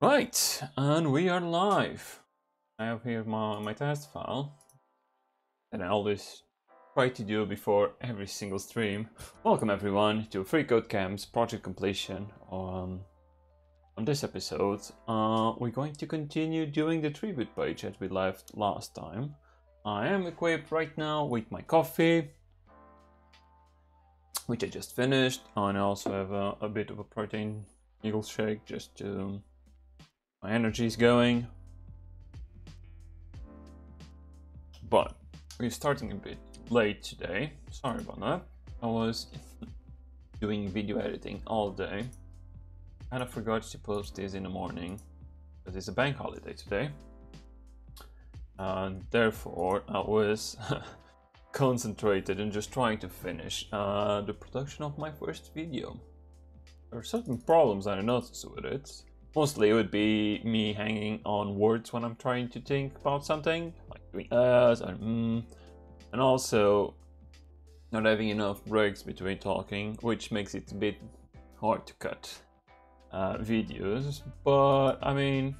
Right, and we are live. I have here my, my test file that I always try to do before every single stream. Welcome everyone to Free Code Camps project completion. Um, on this episode, uh, we're going to continue doing the tribute page that we left last time. I am equipped right now with my coffee, which I just finished, and I also have a, a bit of a protein eagle shake just to my energy's going. But we're starting a bit late today. Sorry about that. I was doing video editing all day. Kind of forgot to post this in the morning because it's a bank holiday today. And therefore, I was concentrated and just trying to finish uh, the production of my first video. There are certain problems I noticed with it. Mostly it would be me hanging on words when I'm trying to think about something, like doing us or mm, and also not having enough breaks between talking, which makes it a bit hard to cut uh, videos. But I mean,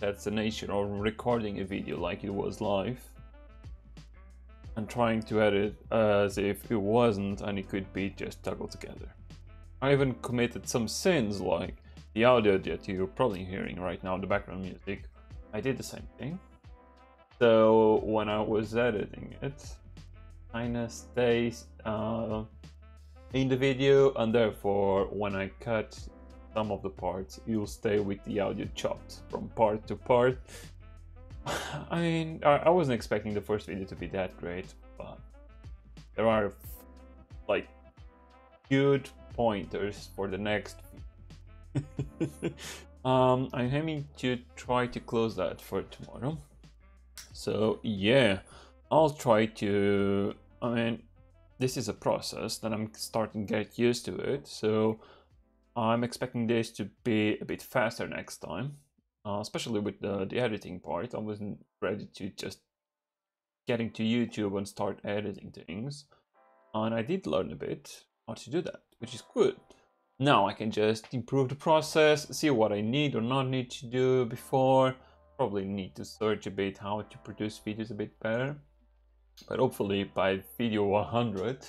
that's the nature of recording a video like it was live and trying to edit as if it wasn't and it could be just toggled together. I even committed some sins like the audio that you're probably hearing right now, the background music. I did the same thing. So when I was editing it, kinda stays uh, in the video and therefore when I cut some of the parts, you'll stay with the audio chopped from part to part. I mean, I, I wasn't expecting the first video to be that great, but there are like good pointers for the next um, I'm aiming to try to close that for tomorrow. So yeah, I'll try to, I mean, this is a process that I'm starting to get used to it. So I'm expecting this to be a bit faster next time, uh, especially with the, the editing part. I wasn't ready to just getting to YouTube and start editing things. And I did learn a bit how to do that, which is good. Now I can just improve the process, see what I need or not need to do before. Probably need to search a bit how to produce videos a bit better. But hopefully by video 100,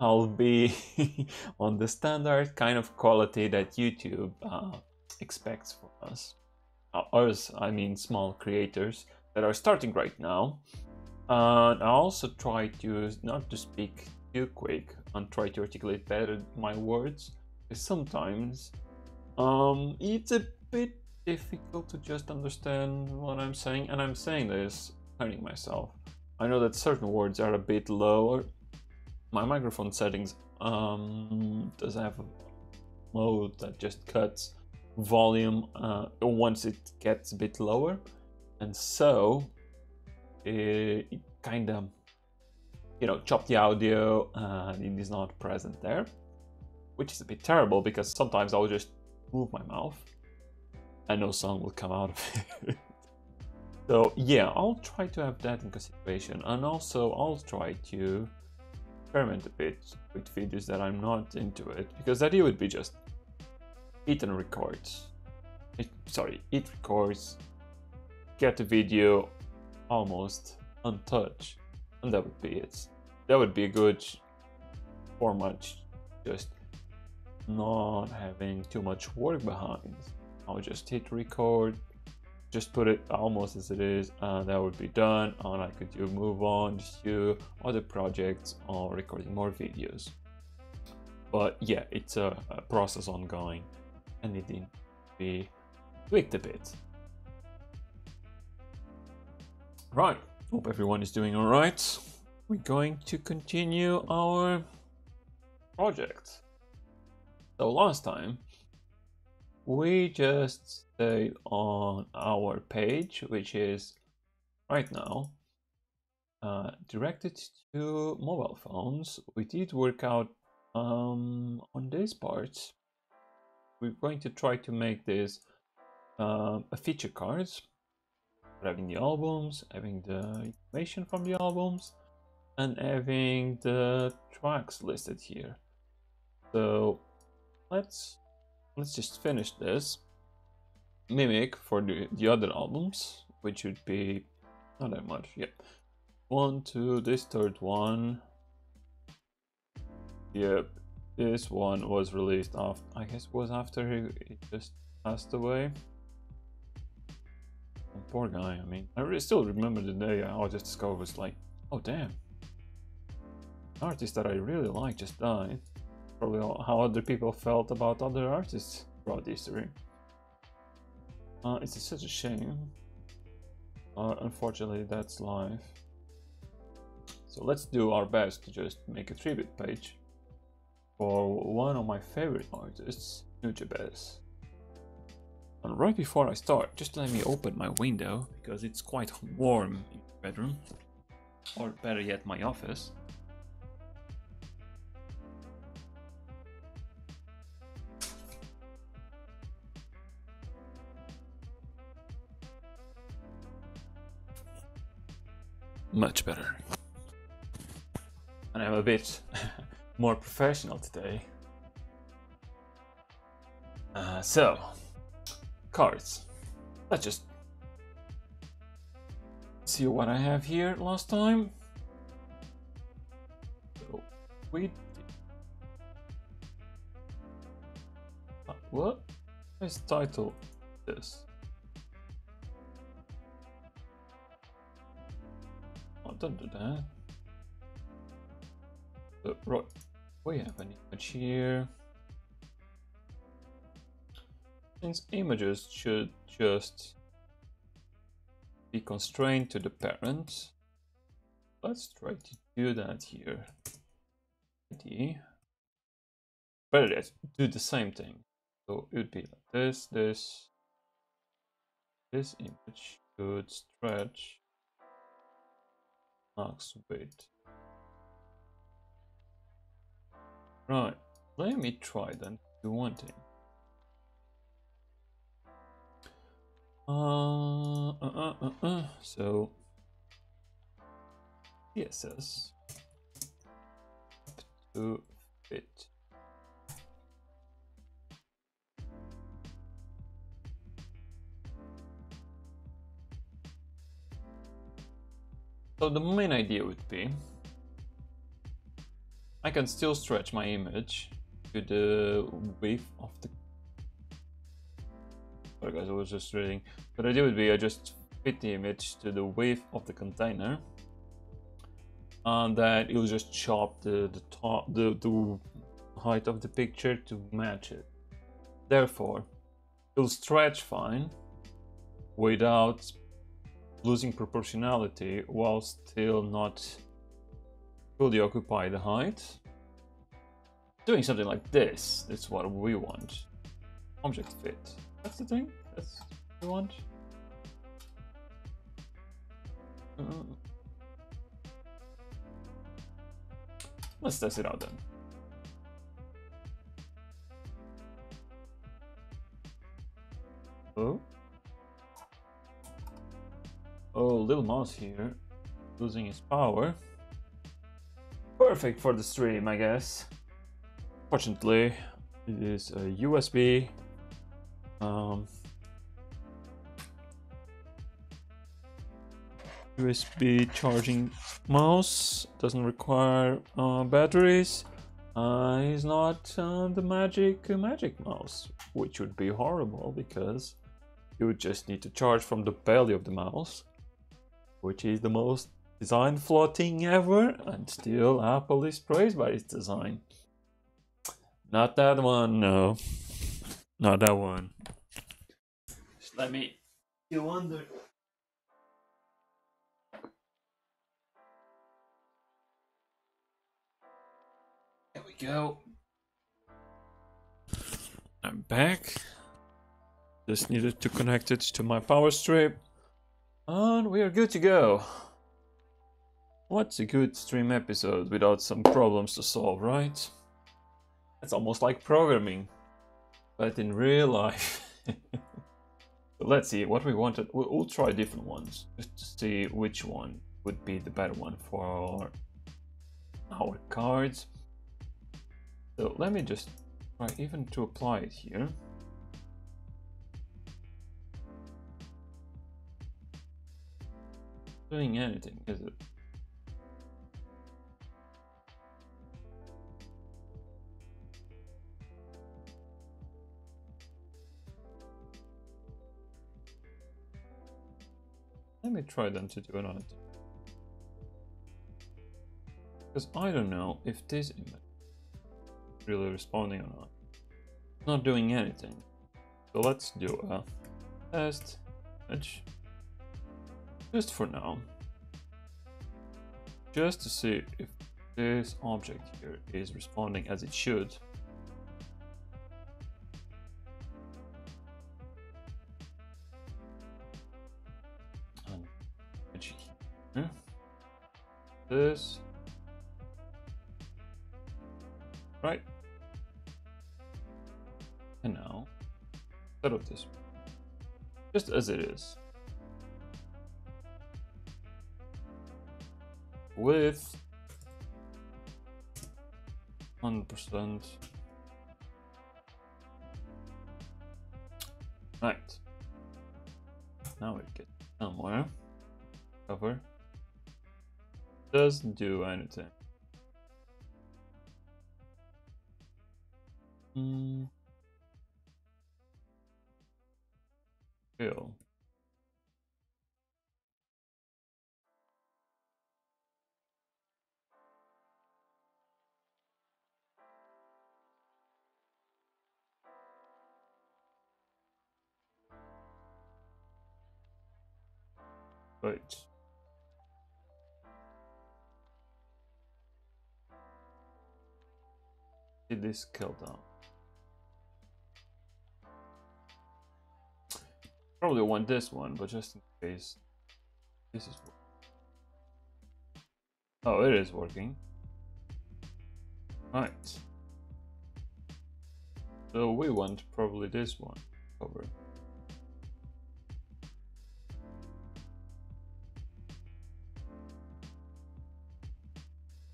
I'll be on the standard kind of quality that YouTube uh, expects for us. Uh, us, I mean small creators that are starting right now. Uh, I also try to not to speak too quick and try to articulate better my words sometimes um, it's a bit difficult to just understand what I'm saying, and I'm saying this hurting myself. I know that certain words are a bit lower. My microphone settings um, does have a mode that just cuts volume uh, once it gets a bit lower, and so it, it kind of you know chop the audio and it is not present there which is a bit terrible because sometimes I'll just move my mouth and no sound will come out of it. so yeah, I'll try to have that in consideration and also I'll try to experiment a bit with videos that I'm not into it because the idea would be just hit and record. It, sorry, it records, get the video almost untouched and that would be it. That would be a good format just not having too much work behind. I'll just hit record, just put it almost as it is, and that would be done. And I could move on to other projects or recording more videos. But yeah, it's a, a process ongoing and it needs to be tweaked a bit. Right, hope everyone is doing all right. We're going to continue our project. So last time, we just stayed on our page, which is right now uh, directed to mobile phones. We did work out um, on this part. We're going to try to make this um, a feature cards, having the albums, having the information from the albums, and having the tracks listed here. So let's let's just finish this mimic for the, the other albums, which would be not that much. Yep. One, two, this third one. Yep. This one was released after, I guess was after he, he just passed away. Oh, poor guy, I mean, I still remember the day I just discovered was like, oh damn. Artist that I really like just died. Probably how other people felt about other artists throughout history. Uh, it's such a shame. Uh, unfortunately, that's life. So let's do our best to just make a tribute page for one of my favorite artists, Nujabes. And right before I start, just let me open my window because it's quite warm in the bedroom, or better yet, my office. Much better. And I'm a bit more professional today. Uh, so, cards. Let's just see what I have here last time. So, we... Uh, what? Let's title this. Don't do that. So, right, we have an image here. Since images should just be constrained to the parent, let's try to do that here. Better yet, do the same thing. So it would be like this, this, this image should stretch max width. Right, let me try then do one thing. Uh, uh, uh, uh, uh. So, CSS to fit. So the main idea would be I can still stretch my image to the width of the sorry guys I was just reading. But the idea would be I just fit the image to the width of the container and then it will just chop the the top the, the height of the picture to match it. Therefore it will stretch fine without losing proportionality while still not fully occupy the height. Doing something like this, that's what we want. Object fit. That's the thing? That's what we want? Uh, let's test it out then. Oh? Oh, little mouse here, losing his power. Perfect for the stream, I guess. Fortunately, it is a USB. Um, USB charging mouse doesn't require uh, batteries. Uh, it's not uh, the magic magic mouse, which would be horrible because you would just need to charge from the belly of the mouse which is the most design flaw thing ever, and still Apple is praised by its design. Not that one, no. Not that one. Just let me you wonder. There we go. I'm back. Just needed to connect it to my power strip. And we are good to go. What's a good stream episode without some problems to solve, right? It's almost like programming, but in real life. so let's see what we wanted. We'll try different ones just to see which one would be the better one for our cards. So let me just try even to apply it here. Doing anything, is it? Let me try then to do another thing. Because I don't know if this image is really responding or not. It's not doing anything. So let's do a test image. Just for now. Just to see if this object here is responding as it should. And. This. Right. And now, set up this just as it is. With 100%. Right. Now we get somewhere. Cover. Doesn't do anything. Hmm. Fill. Right. Did this kill down? Probably want this one, but just in case. This is. Oh, it is working. Right. So we want probably this one cover.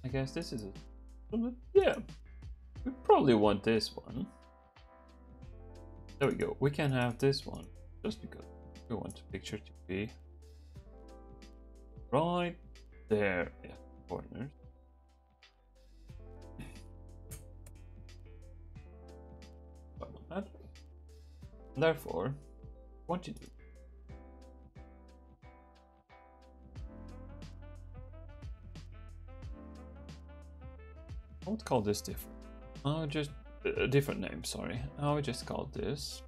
I guess this is a mm-hmm. yeah. We probably want this one. There we go. We can have this one just because we want the picture to be right there the corners. Therefore, what you do I would call this different. I would just a different name, sorry. I would just call this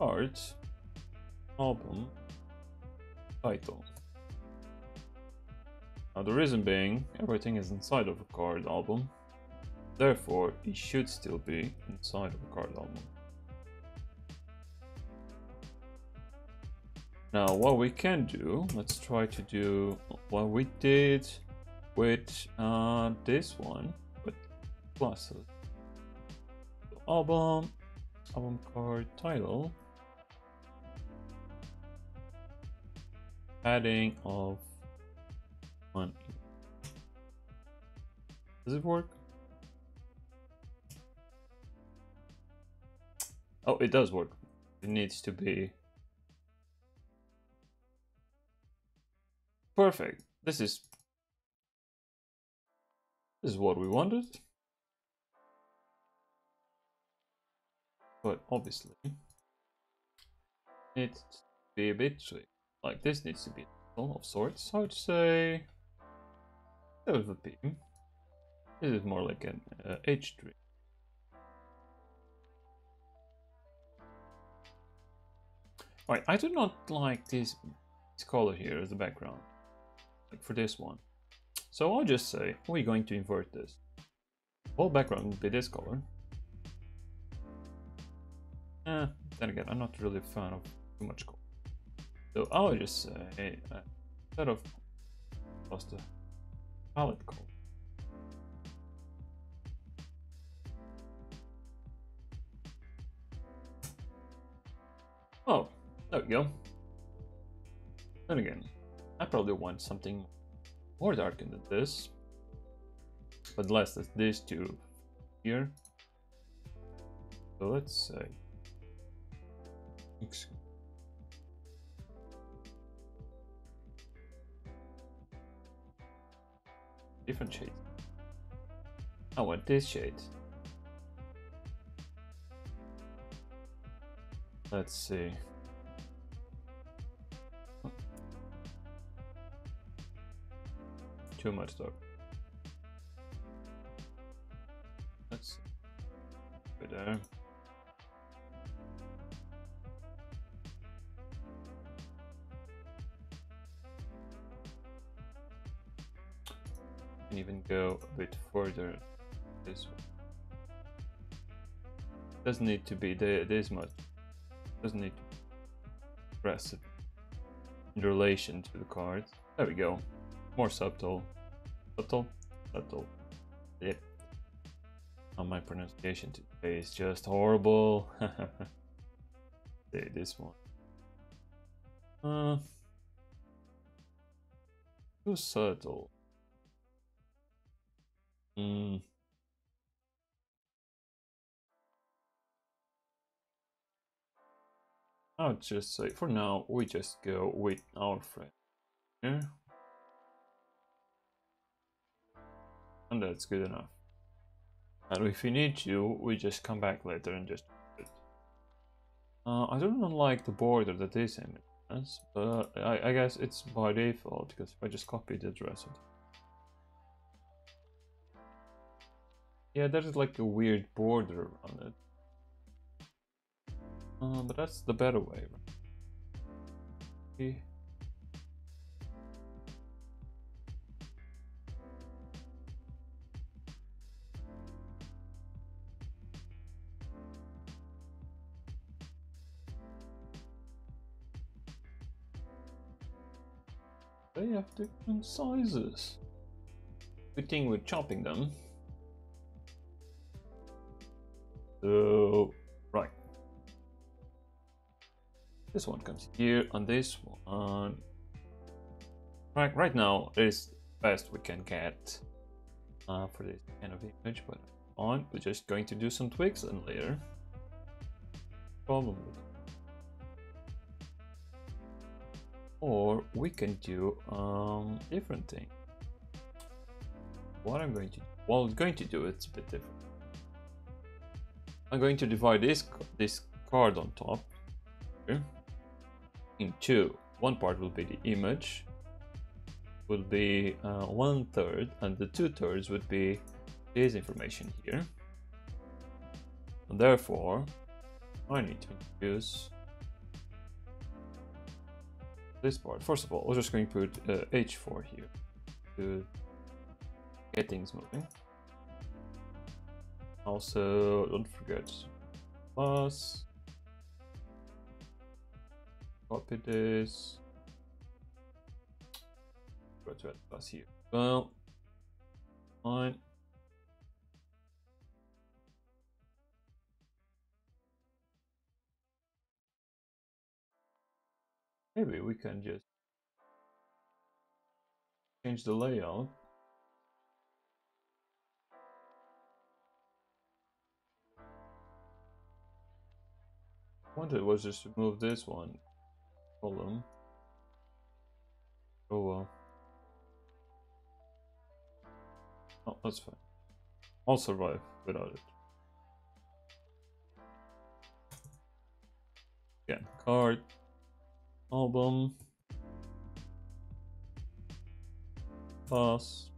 art album title. Now the reason being, everything is inside of a card album, therefore it should still be inside of a card album. Now what we can do, let's try to do what we did with uh, this one, with classes. album, album card title, padding of one. Does it work? Oh, it does work. It needs to be perfect. This is is what we wanted. But obviously, it needs to be a bit. Like this needs to be of sorts. I would say a P. This is more like an uh, H3. Alright, I do not like this, this color here as the background. Like for this one. So I'll just say we're going to invert this. Whole background will be this color. Eh, then again, I'm not really a fan of too much color. So I'll just say uh, instead of plus the palette color. Oh, there we go. Then again, I probably want something more dark than this. But less than these two here. So let's say. Different shade. I want this shade. Let's see. Too much dark. Let's go there. Can even go a bit further this way. Doesn't need to be there this much. Doesn't need to press it in relation to the card. There we go. More subtle. Subtle? Subtle. Yep. Oh, my pronunciation today is just horrible. okay, this one. Uh, too subtle. Hmm. I'll just say for now we just go with our friend here. And that's good enough. And if we need to, we just come back later and just uh, I don't like the border that this image has, but I, I guess it's by default because if I just copy the address Yeah, there's like a weird border around it. Uh, but that's the better way. Okay. Different sizes. Good thing we're chopping them. So, right. This one comes here, and this one. Right, right now is best we can get uh, for this kind of image, but on we're just going to do some tweaks and later. Problem Or we can do um different thing. What I'm going to well going to do it's a bit different. I'm going to divide this this card on top here in two. One part will be the image, will be uh, one third, and the two thirds would be this information here. And therefore, I need to introduce this part. First of all, we're just going to put uh, H4 here to get things moving. Also, don't forget plus. Copy this. Go to add plus here. Well, fine. Maybe we can just change the layout wanted was just to move this one column. Oh well. Oh, that's fine. I'll survive without it. Again, card, album, pass.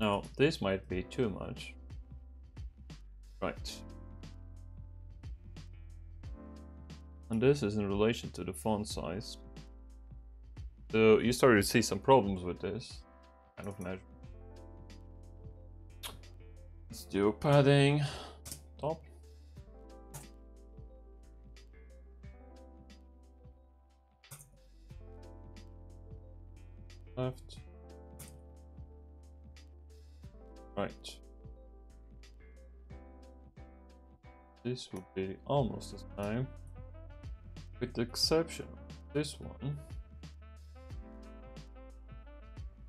Now, this might be too much. Right. And this is in relation to the font size. So you started to see some problems with this kind of measure. Let's do padding, Left. Right. This will be almost the same with the exception of this one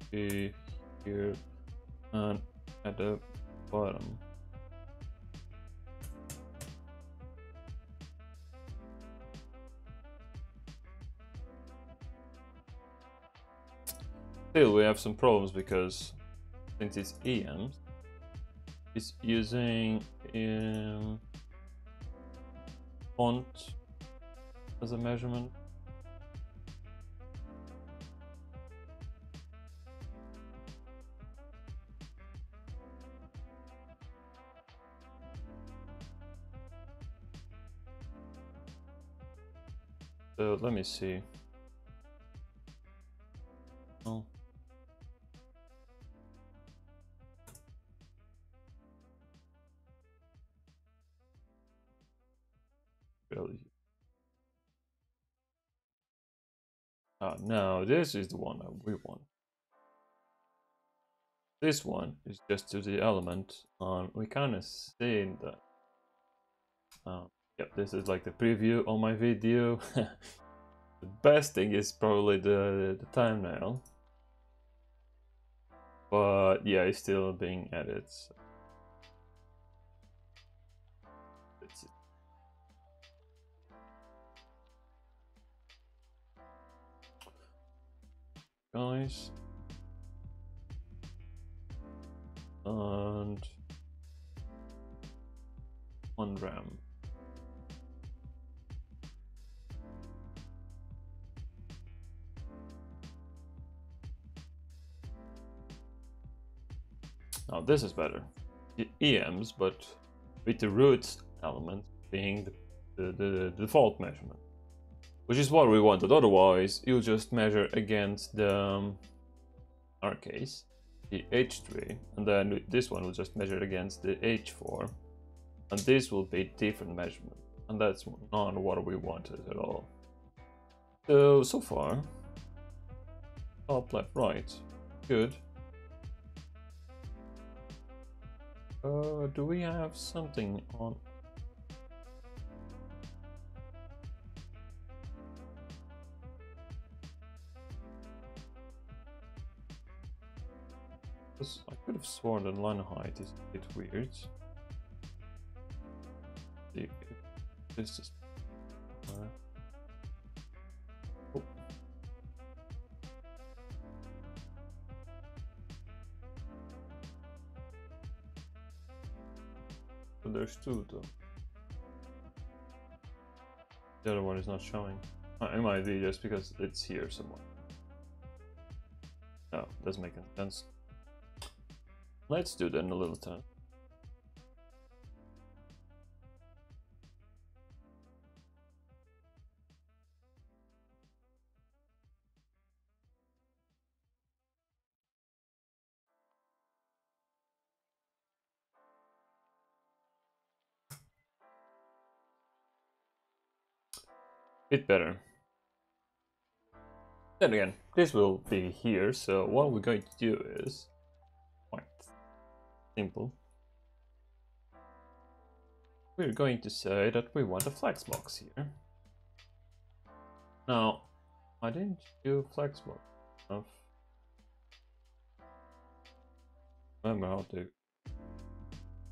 be here and at the bottom Still, we have some problems because since it's EMs, it's using um, font as a measurement. So let me see. No, this is the one that we want. This one is just to the element, and we kind of see that. Um, Yep, this is like the preview on my video. the best thing is probably the, the thumbnail. But yeah, it's still being edited. So. Guys. And one rem. Now this is better. The EMs, but with the root element being the, the, the, the default measurement. Which is what we wanted, otherwise you'll just measure against the, um, our case, the H3, and then this one will just measure against the H4, and this will be different measurement, and that's not what we wanted at all. So, so far, top, left, right, good. Uh, do we have something on? I could have sworn that line height is a bit weird. This is. Uh, there's two though. The other one is not showing. Uh, it might be just because it's here somewhere. No, doesn't make any sense. Let's do that in a little time. bit better. Then again, this will be here, so what we're going to do is quite simple. We're going to say that we want a flexbox here. Now, I didn't do flex flexbox enough. Remember how to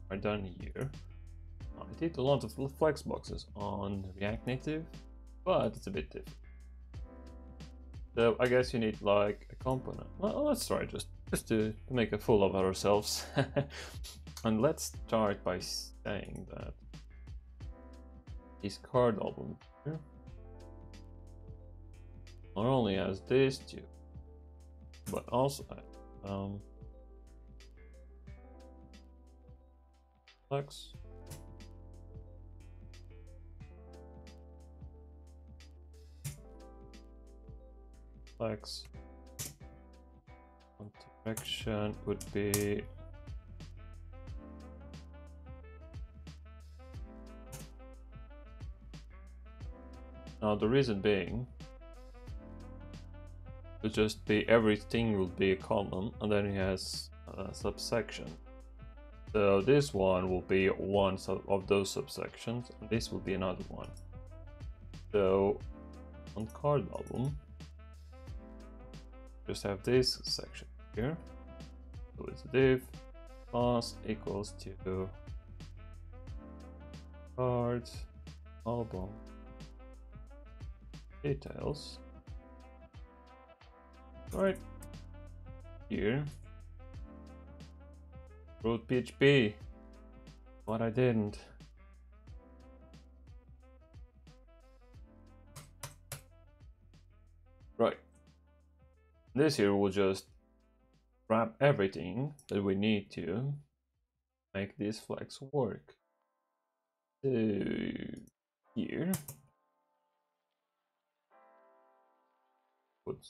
are done here. I did a lot of flex boxes on React Native but it's a bit different. So I guess you need like a component. Well, let's try just just to, to make a fool of ourselves. and let's start by saying that this card album here not only has this two, but also um, flex flex direction would be now the reason being would just be everything will be a column and then it has a subsection. So this one will be one of those subsections and this will be another one. So on card album just have this section here. So it's div class equals to card album details. Right here. Wrote PHP. But I didn't. Right. This here will just wrap everything that we need to make this flex work. So here put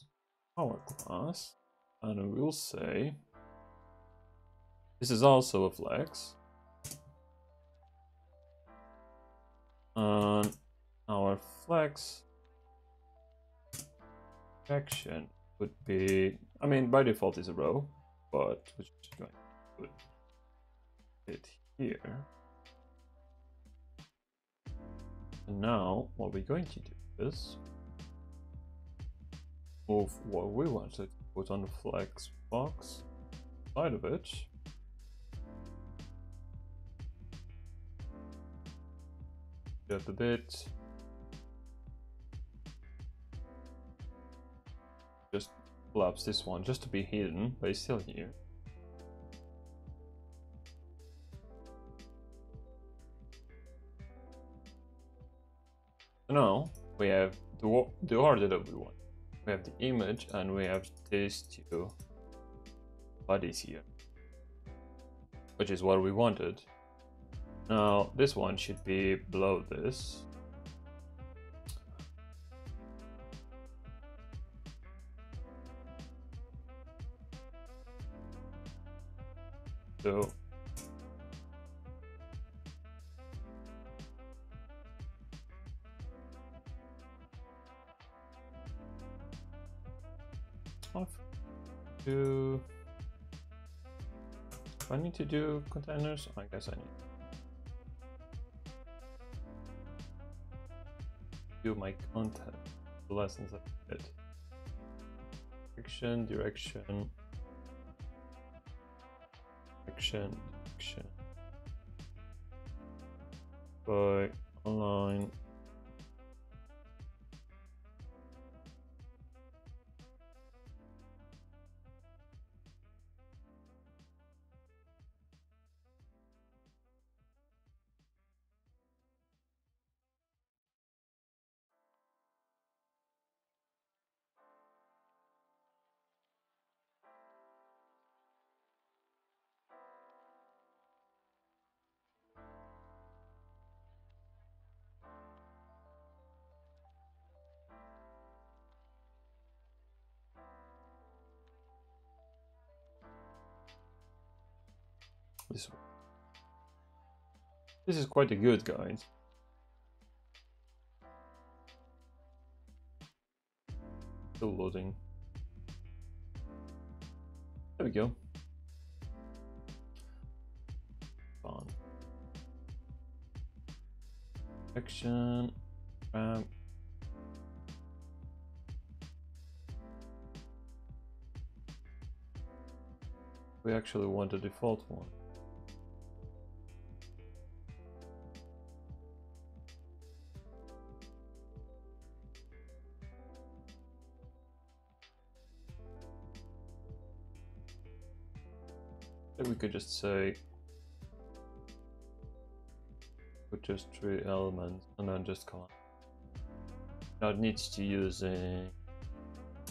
our class and we'll say this is also a flex and our flex action would be I mean by default is a row but we're just going to put it here and now what we're going to do is move what we want to put on the flex box side of it. Up a bit. Collapse this one just to be hidden, but it's still here. So now we have the, the order that we want. We have the image and we have these two bodies here which is what we wanted. Now this one should be below this so do... Do I need to do containers? I guess I need. Do my content, lessons I did. Direction, direction, direction. By online This is quite a good guide. Still loading. There we go. Fun. Action. Um, we actually want the default one. Could just say put just three elements and then just come Now it needs to use a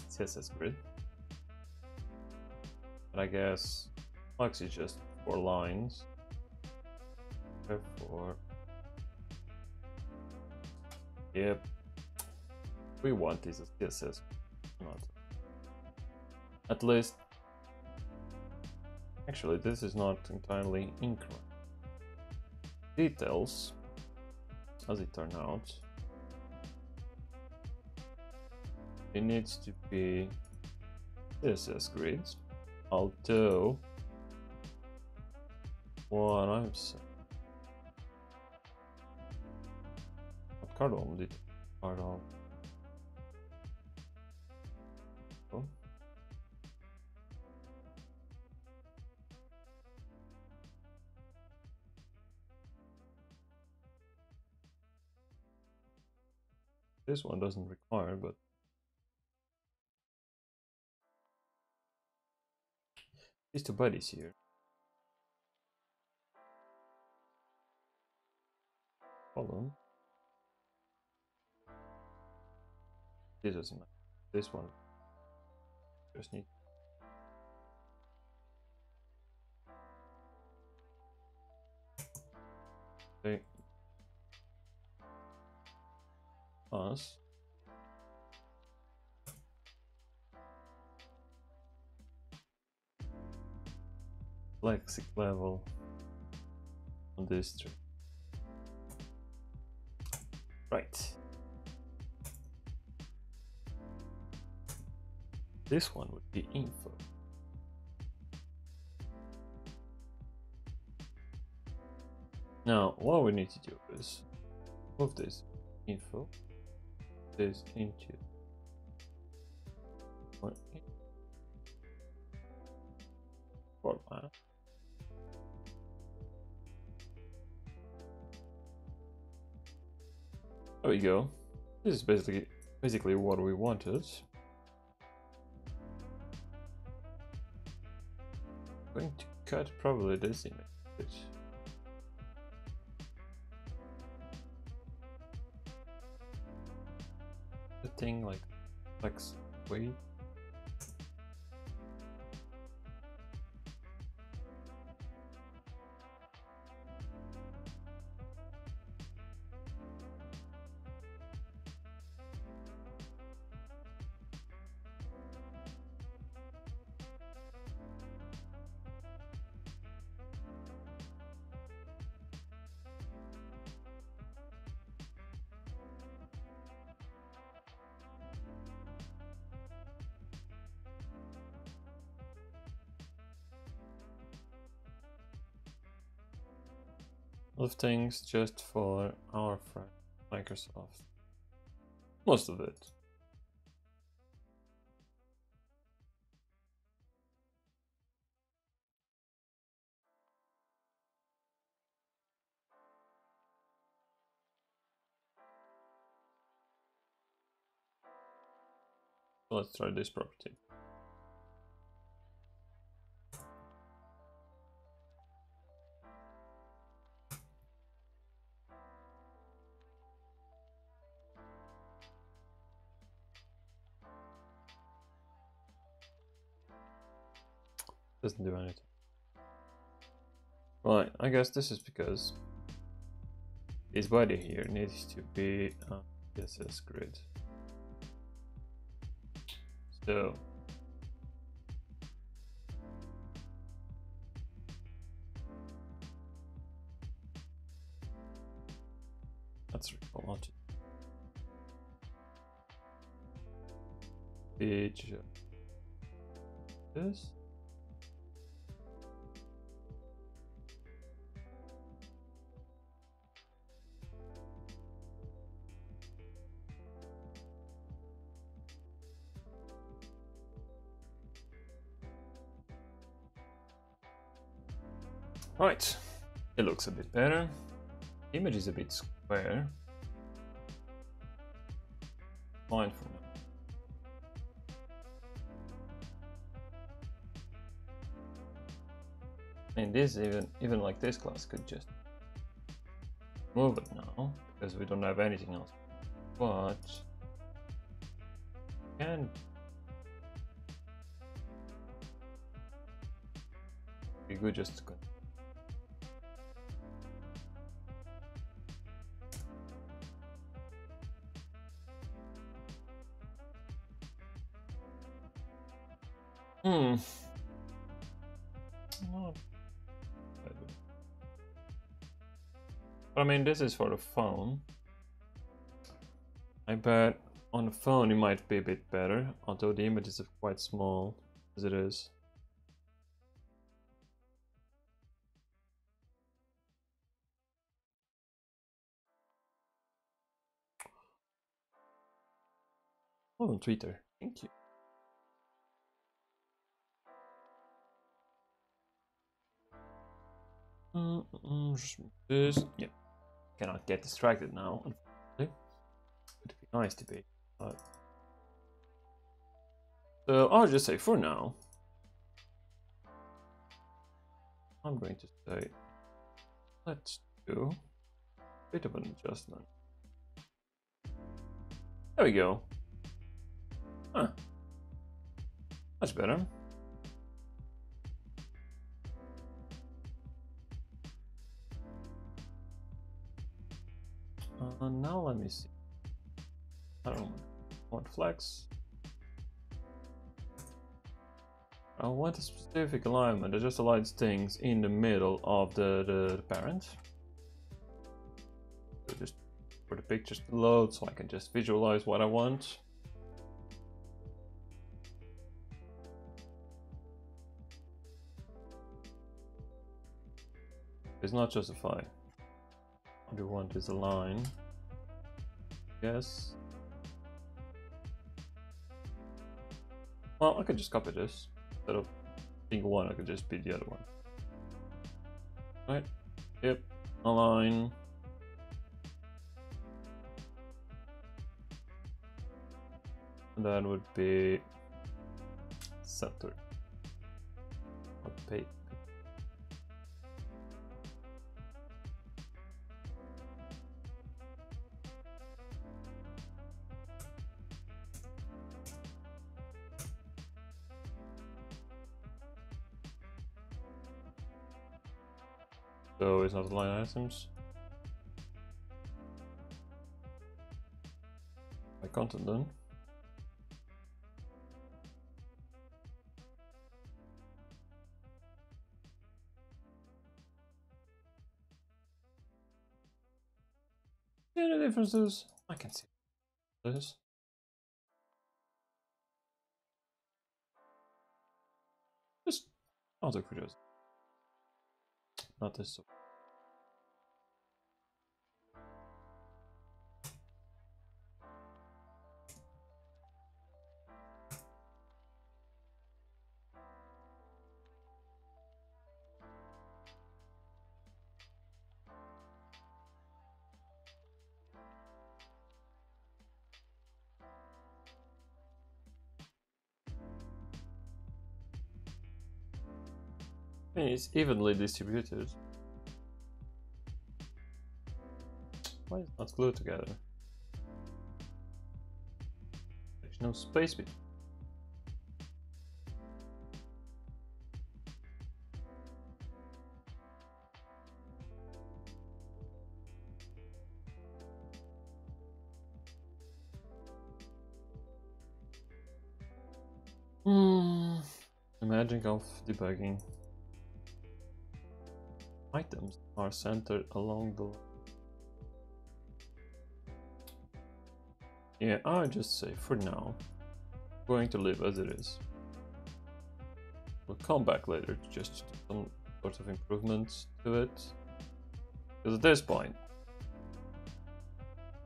CSS grid. But I guess Flex is just four lines. Therefore, yep, we want this as CSS, not at least Actually, this is not entirely incorrect. Details, as it turned out, it needs to be CSS grids, although what I'm saying, what Cardinal did, Cardinal. This one doesn't require, but these two bodies here. Hold on. This doesn't matter. This one just need Us. Lexic level on this tree. Right. This one would be info. Now, what we need to do is move this info, this into format. There we go. This is basically basically what we wanted. I'm going to cut probably this image. Thing like flex weight things just for our friend Microsoft. Most of it. Let's try this property. Doesn't do anything. Right, I guess this is because this body here needs to be uh, on CSS grid. So let's recall it. Page uh, this. Right, it looks a bit better. Image is a bit square. Fine for now. And this even even like this class could just move it now because we don't have anything else. But can be good just to Hmm. But I mean, this is for the phone. I bet on the phone it might be a bit better, although the image is quite small as it is. Oh, on Twitter. Thank you. Mm, mm, this, yeah. Cannot get distracted now, unfortunately. It'd be nice to be, but... So I'll just say for now, I'm going to say, let's do a bit of an adjustment. There we go. Huh. That's better. Now let me see. I don't want flex. I want a specific alignment that just aligns things in the middle of the, the, the parent. So just for the pictures to load so I can just visualize what I want. It's not justify. What do want is a line. Yes. Well, I could just copy this. Instead of being one, I could just be the other one. Right? Yep. Align. And that would be center. Or pay. So it's not line items. My content then. Any differences? I can see this. Just of curiosity. Not this. I it's evenly distributed. Why is it not glued together? There's no space between. Hmm. Magic of debugging. Items are centered along the Yeah, I'll just say for now, going to leave as it is. We'll come back later to just some sort of improvements to it. Because at this point,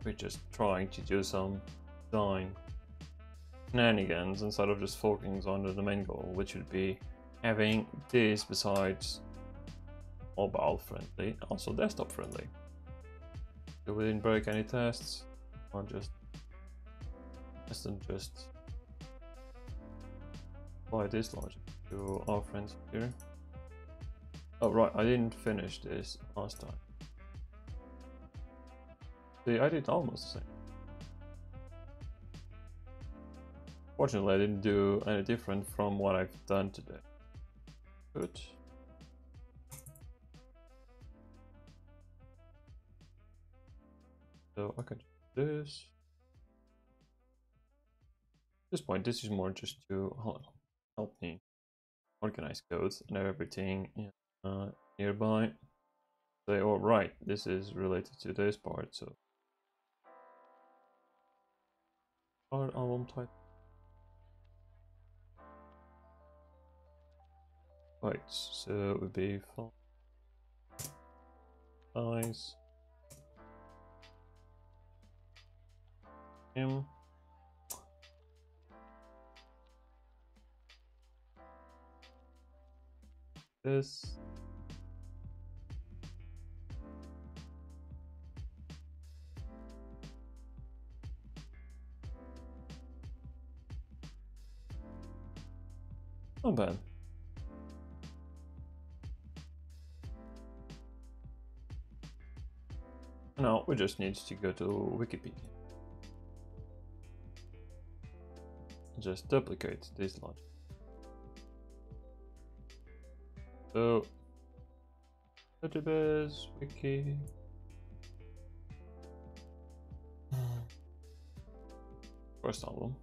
we're just trying to do some design shenanigans instead of just focusing on the main goal, which would be having this besides mobile friendly, also desktop friendly. So we didn't break any tests, or just Let's just apply this logic to our friends here. Oh right, I didn't finish this last time. See, I did almost the same. Fortunately, I didn't do any different from what I've done today. Good. So I can do this this point, this is more just to help me organize codes and everything uh, nearby. Say, oh right, this is related to this part, so part album type. Right, so it would be size him. This. Not bad. Now we just need to go to Wikipedia. Just duplicate this logic. So, database, wiki. First album.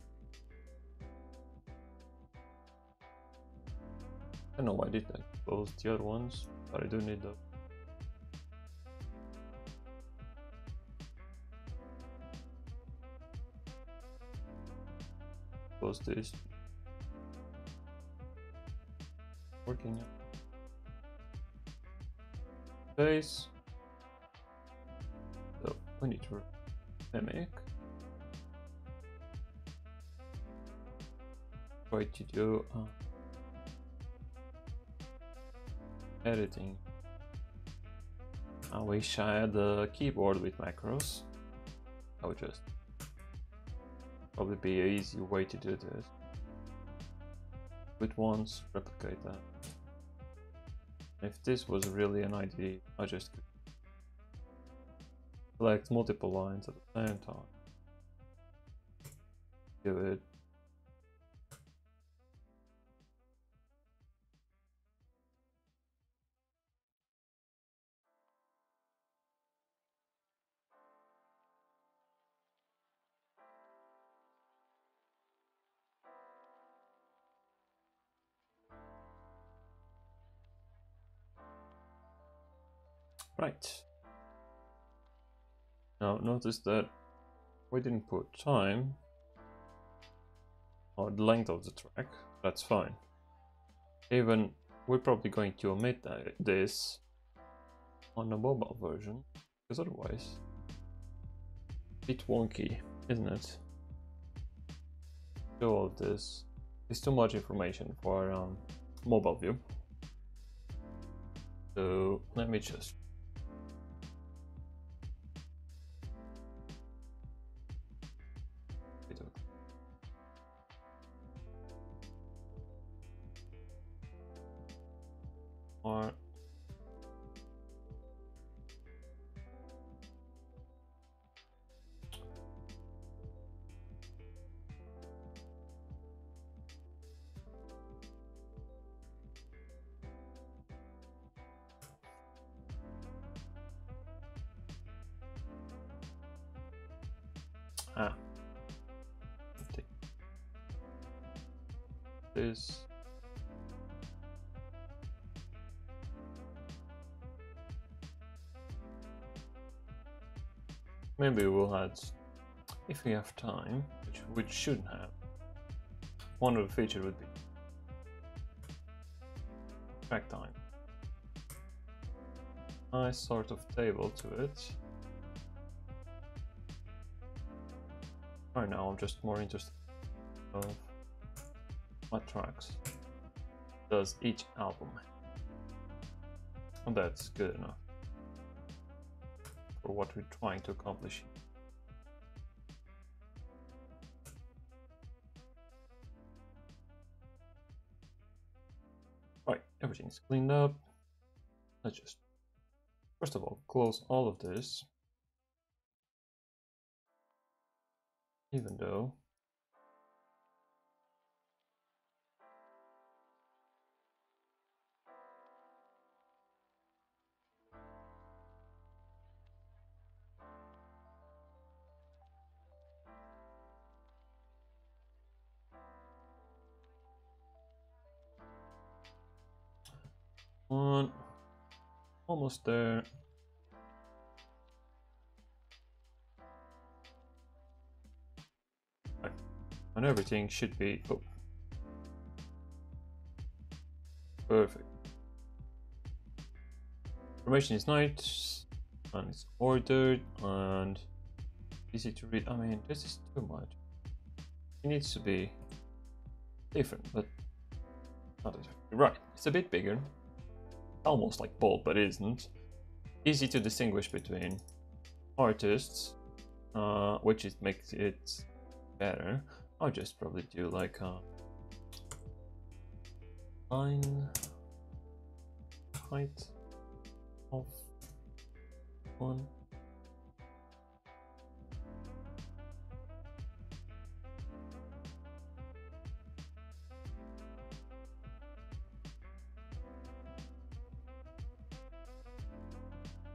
I don't know why I did that. Close the other ones, but I do need the close this. Working. Base. So we need to mimic. Try to do uh, editing. I wish I had a keyboard with macros. I would just probably be an easy way to do this. With once, replicate that. If this was really an ID, I just select multiple lines at the same time. Do it Right. Now notice that we didn't put time or the length of the track. That's fine. Even we're probably going to omit this on the mobile version because otherwise a bit wonky, isn't it? Do all this is too much information for um, mobile view. So let me just Maybe we'll add, if we have time, which we shouldn't have, one of the features would be track time. Nice sort of table to it. Right now I'm just more interested of what tracks does each album. And that's good enough for what we're trying to accomplish. Right, everything's cleaned up. Let's just, first of all, close all of this. Even though One. Almost there. And everything should be... Oh. Perfect. Information is nice and it's ordered and easy to read. I mean, this is too much. It needs to be different, but not exactly. Right, it's a bit bigger almost like bold, but isn't. Easy to distinguish between artists, uh, which it makes it better. I'll just probably do like a line height of one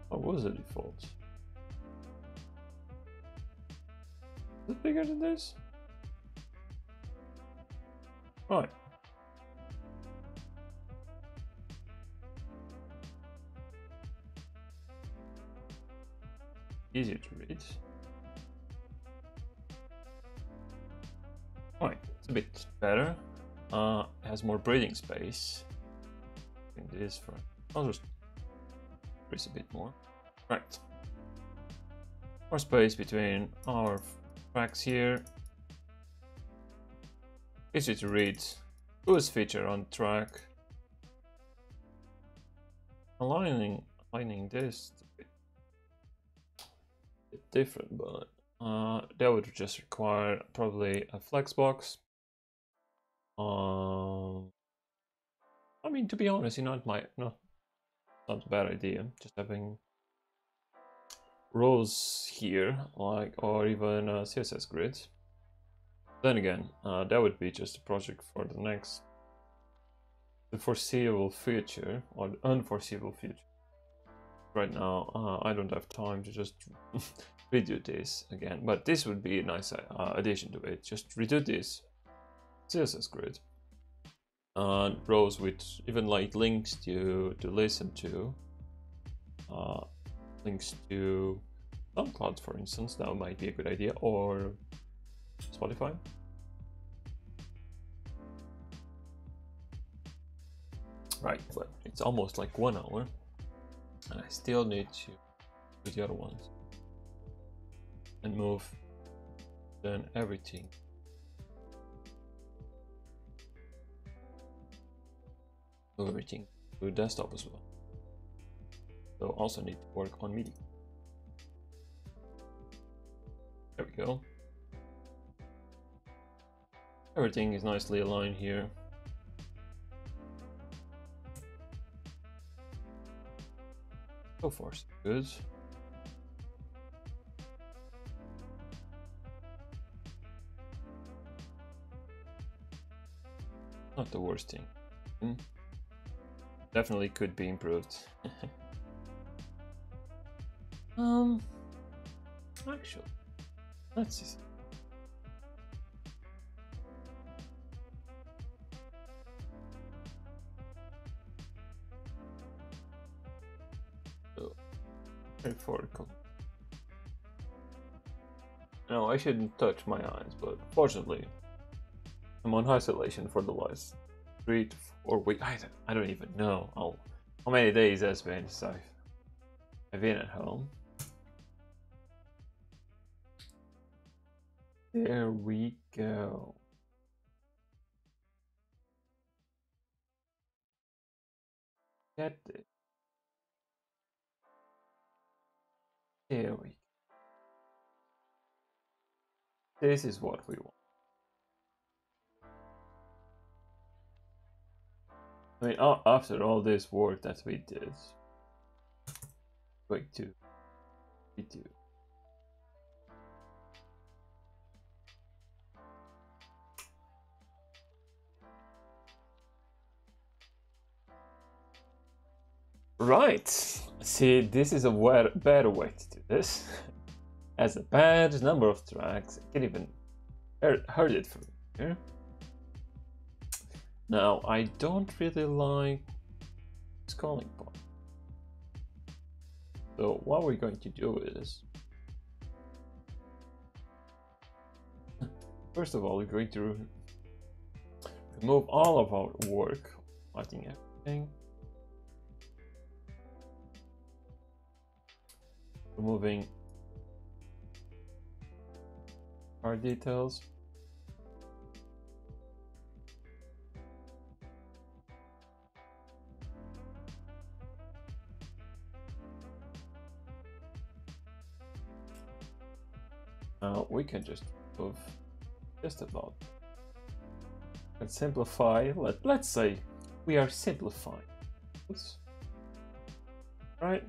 What was the default? Is it bigger than this? Right. Easier to read. Right, it's a bit better. Uh, has more breathing space. I think this for. Just increase a bit more. Right. More space between our tracks here. Easy to read. Who's feature on track. Aligning, aligning this a bit, different, but uh, that would just require probably a flexbox. Um, I mean, to be honest, you know, it might not not a bad idea. Just having rows here, like, or even a CSS grid. Then again, uh, that would be just a project for the next, the foreseeable future or the unforeseeable future. Right now, uh, I don't have time to just redo this again, but this would be a nice uh, addition to it. Just redo this CSS grid uh, rows with even like links to to listen to, uh, links to SoundCloud, for instance. That might be a good idea, or Spotify. Right, but it's almost like one hour, and I still need to do the other ones and move then everything everything to desktop as well. So also need to work on MIDI there we go. Everything is nicely aligned here. So far so good. Not the worst thing. Hmm? Definitely could be improved. um, actually, let's see. So, straightforward. No, I shouldn't touch my eyes, but fortunately, I'm on isolation for the last three to four weeks. I don't, I don't even know how, how many days has been I've, I've been at home. There we go. Get it. There we go. This is what we want. I mean, after all this work that we did, wait, to we do. Right. See, this is a better way to do this. As a bad number of tracks, I can even heard it from here. Now, I don't really like this calling point. So what we're going to do is, first of all, we're going to remove all of our work, lighting everything, removing our details, we can just move just about and simplify. Let, let's say we are simplifying. Oops. Right?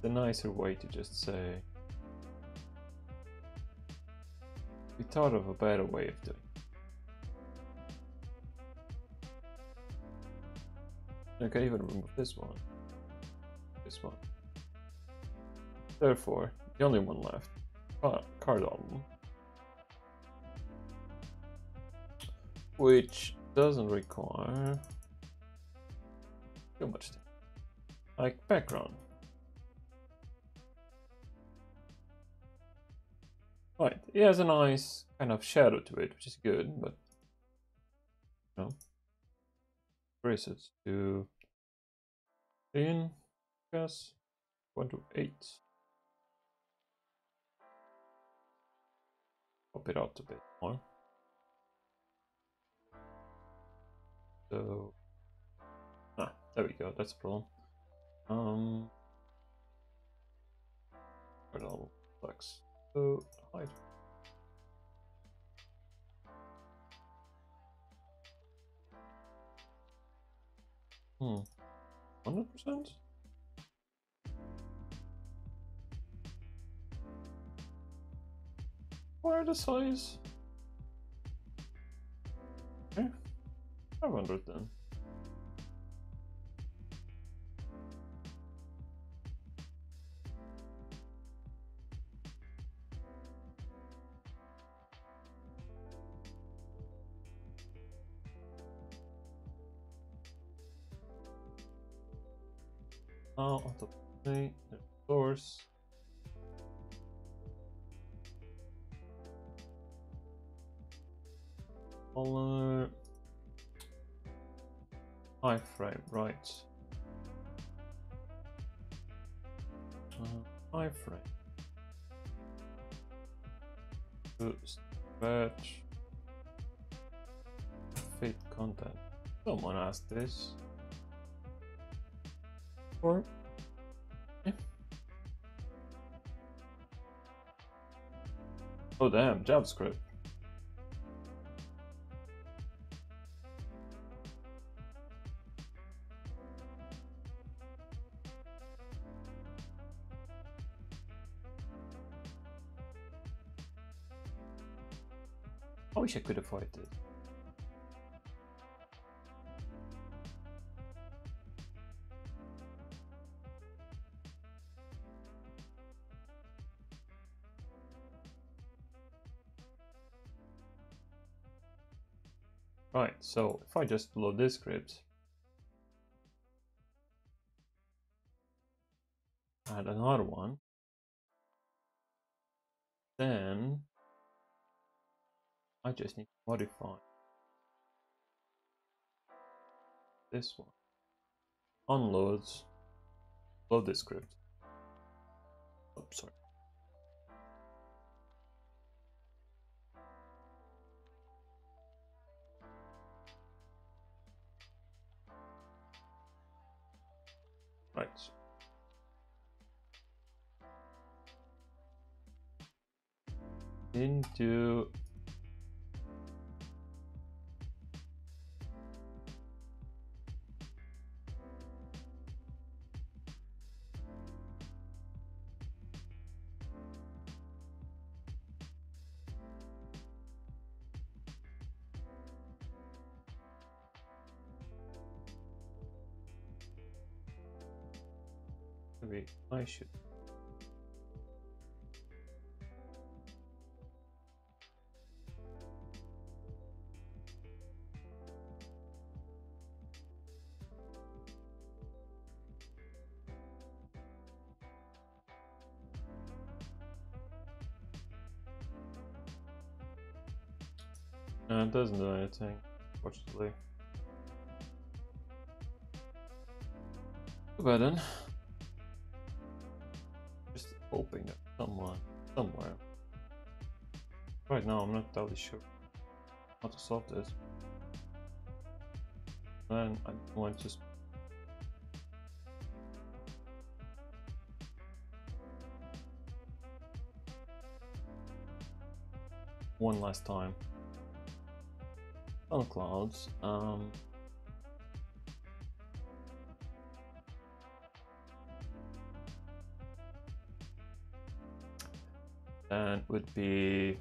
The nicer way to just say we thought of a better way of doing I can even remove this one. This one. Therefore, the only one left. Card album. Which doesn't require too much. Like background. Right, it has a nice kind of shadow to it, which is good, but you know, it to 10, guess, 1 to 8. pop it out a bit more. So, ah, there we go, that's a problem. Um, kernel flex. So, hide. Hmm, 100%? What is the size? Eh, okay, 500 then. Oh, on top of the source. Color iframe, right. Uh, iframe. Stretch. Fit content. Someone asked this. Or yeah. Oh damn, JavaScript. I wish I could avoid it. Right, so if I just load this script, add another one, then I just need to modify this one. Unloads, load this script. Oh, sorry. Right. Into I should. No, it doesn't do anything, fortunately. Bad then hoping that someone, somewhere. Right now, I'm not totally sure how to solve this. Then I want just one last time on clouds. Um, and would be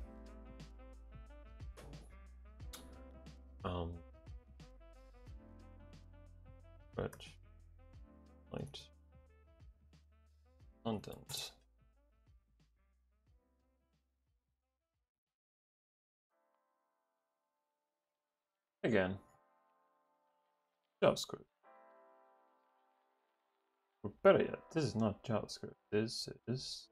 um, but. Right. Content. Again. JavaScript. Better yet, this is not JavaScript. This is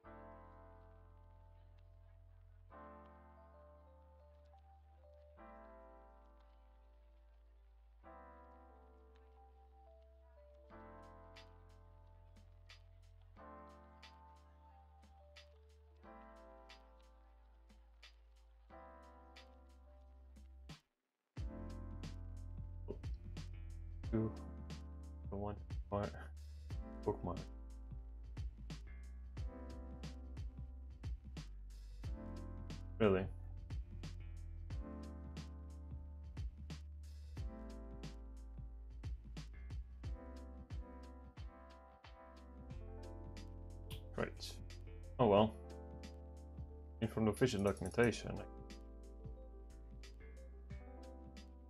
Official documentation.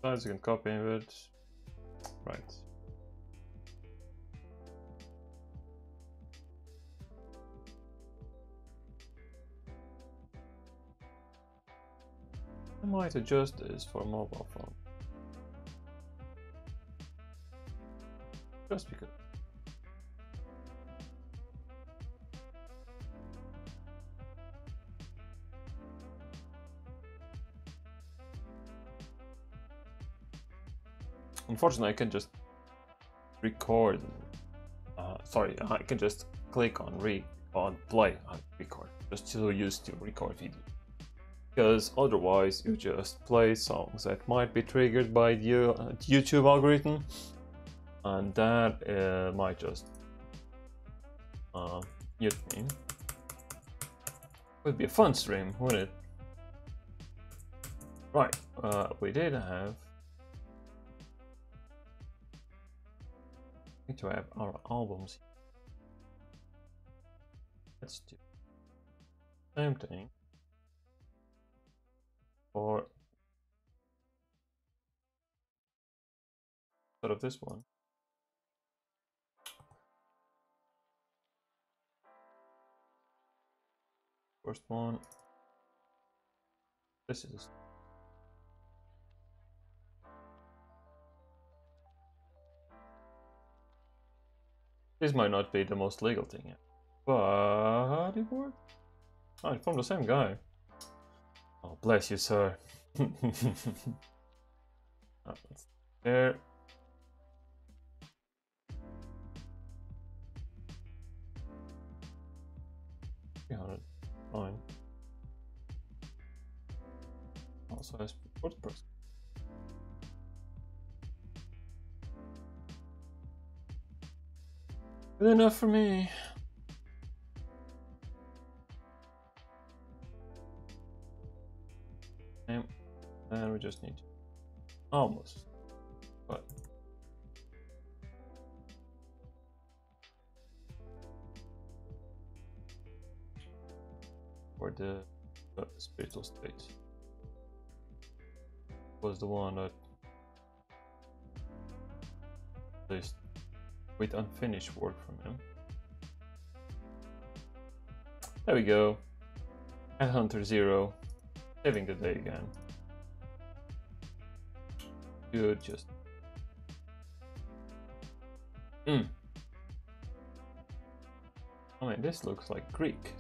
Besides, you can copy it. Right. I might adjust this for a mobile phone. Just because. Unfortunately, I can just record. Uh, sorry, I can just click on re on play on record just to use to record video. Because otherwise, you just play songs that might be triggered by the uh, YouTube algorithm, and that uh, might just uh, mute me. Would be a fun stream, wouldn't it? Right, uh, we did have to have our albums. Let's do same thing for sort of this one. First one. This is This might not be the most legal thing yet. But it worked. Oh, from the same guy. Oh, bless you, sir. oh, there. Fine. Also has WordPress. Good enough for me. And we just need almost. But for the uh, spiritual state was the one that at least with unfinished work from him. There we go. And Hunter Zero, saving the day again. Good, just. Hmm. I mean, this looks like Greek.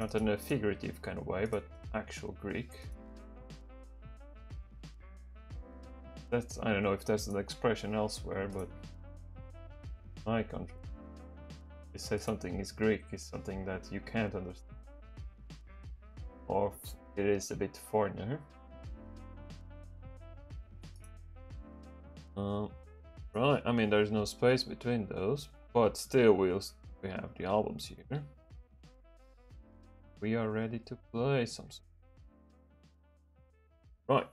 Not in a figurative kind of way, but actual Greek. That's I don't know if that's an expression elsewhere, but my country. You say something is Greek is something that you can't understand. Or it is a bit foreigner. Um, right, I mean there's no space between those, but still we'll, we have the albums here. We are ready to play something. Right.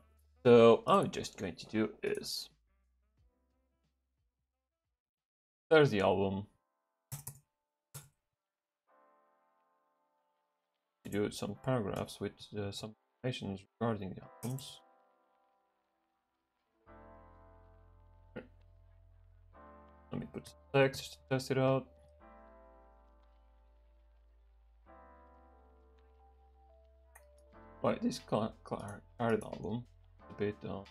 So I'm just going to do is there's the album. Do some paragraphs with uh, some information regarding the albums. Let me put some text to test it out. Right, this card album bit uh,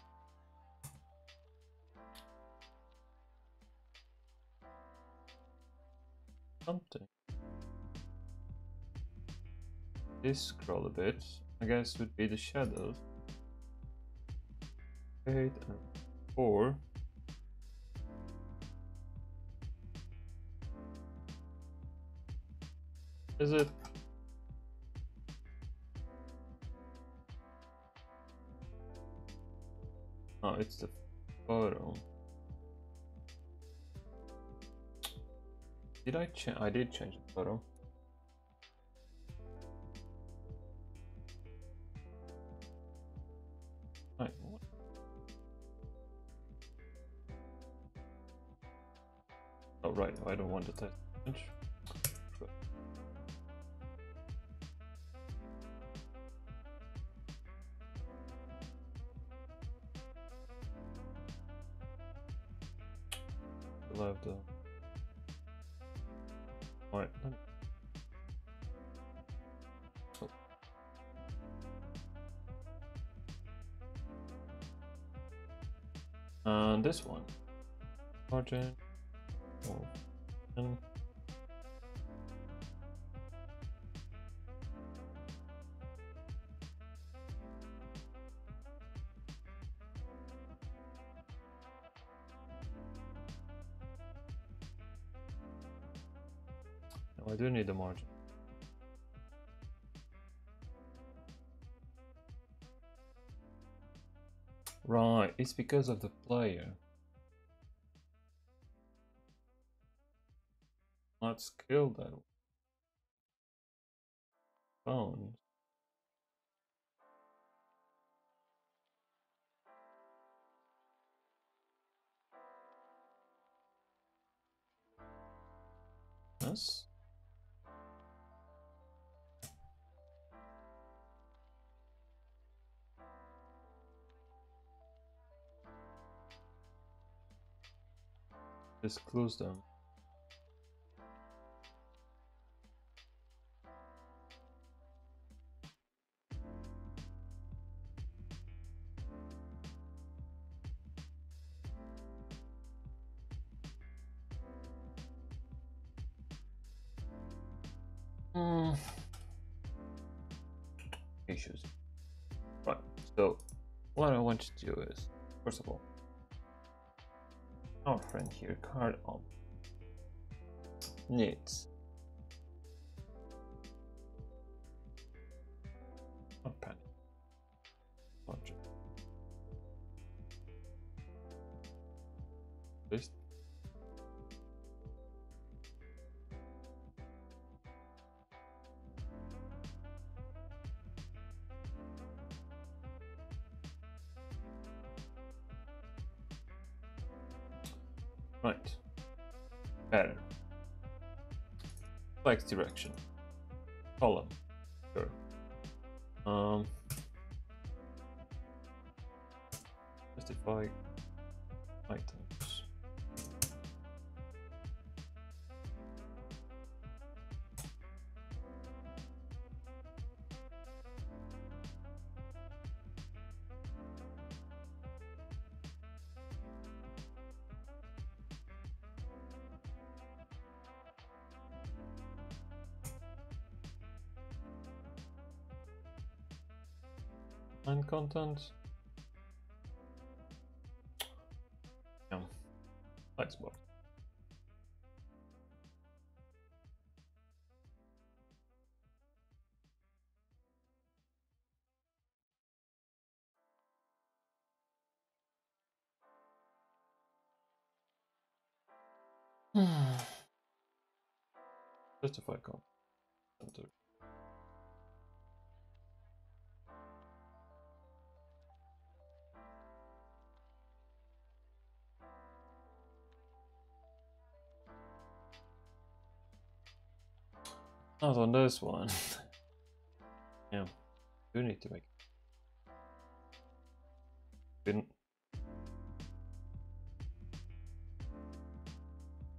something. This scroll a bit, I guess would be the shadows. Eight and four. Is it? Oh, it's the photo. Did I change? I did change the photo. Margin. I do need a margin. Right, it's because of the player. Kill that phone. Yes. Just close them. First of all, our friend here, card on needs direction. And content. Yeah, Xbox. Justify content. Not on this one. yeah, do need to make. Didn't.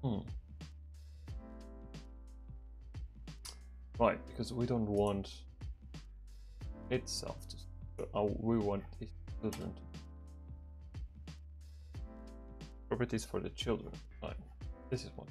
Hmm. Right, because we don't want itself to. Uh, we want its children to. Properties for the children. Fine. This is one.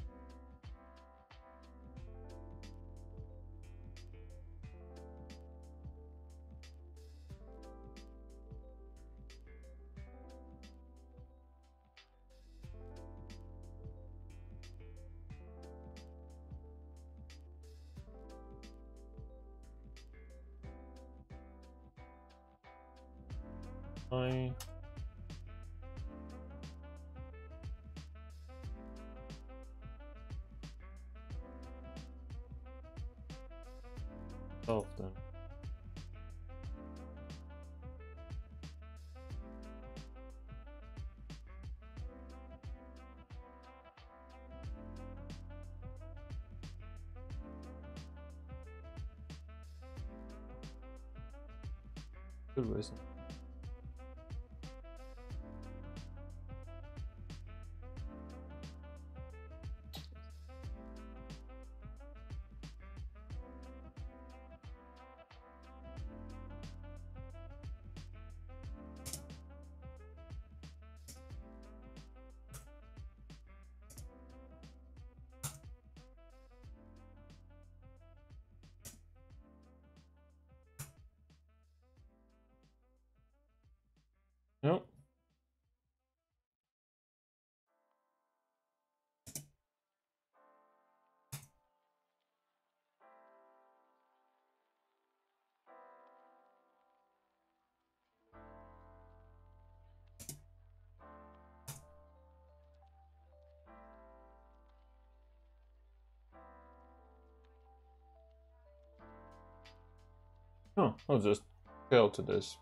Oh, I'll just go to this.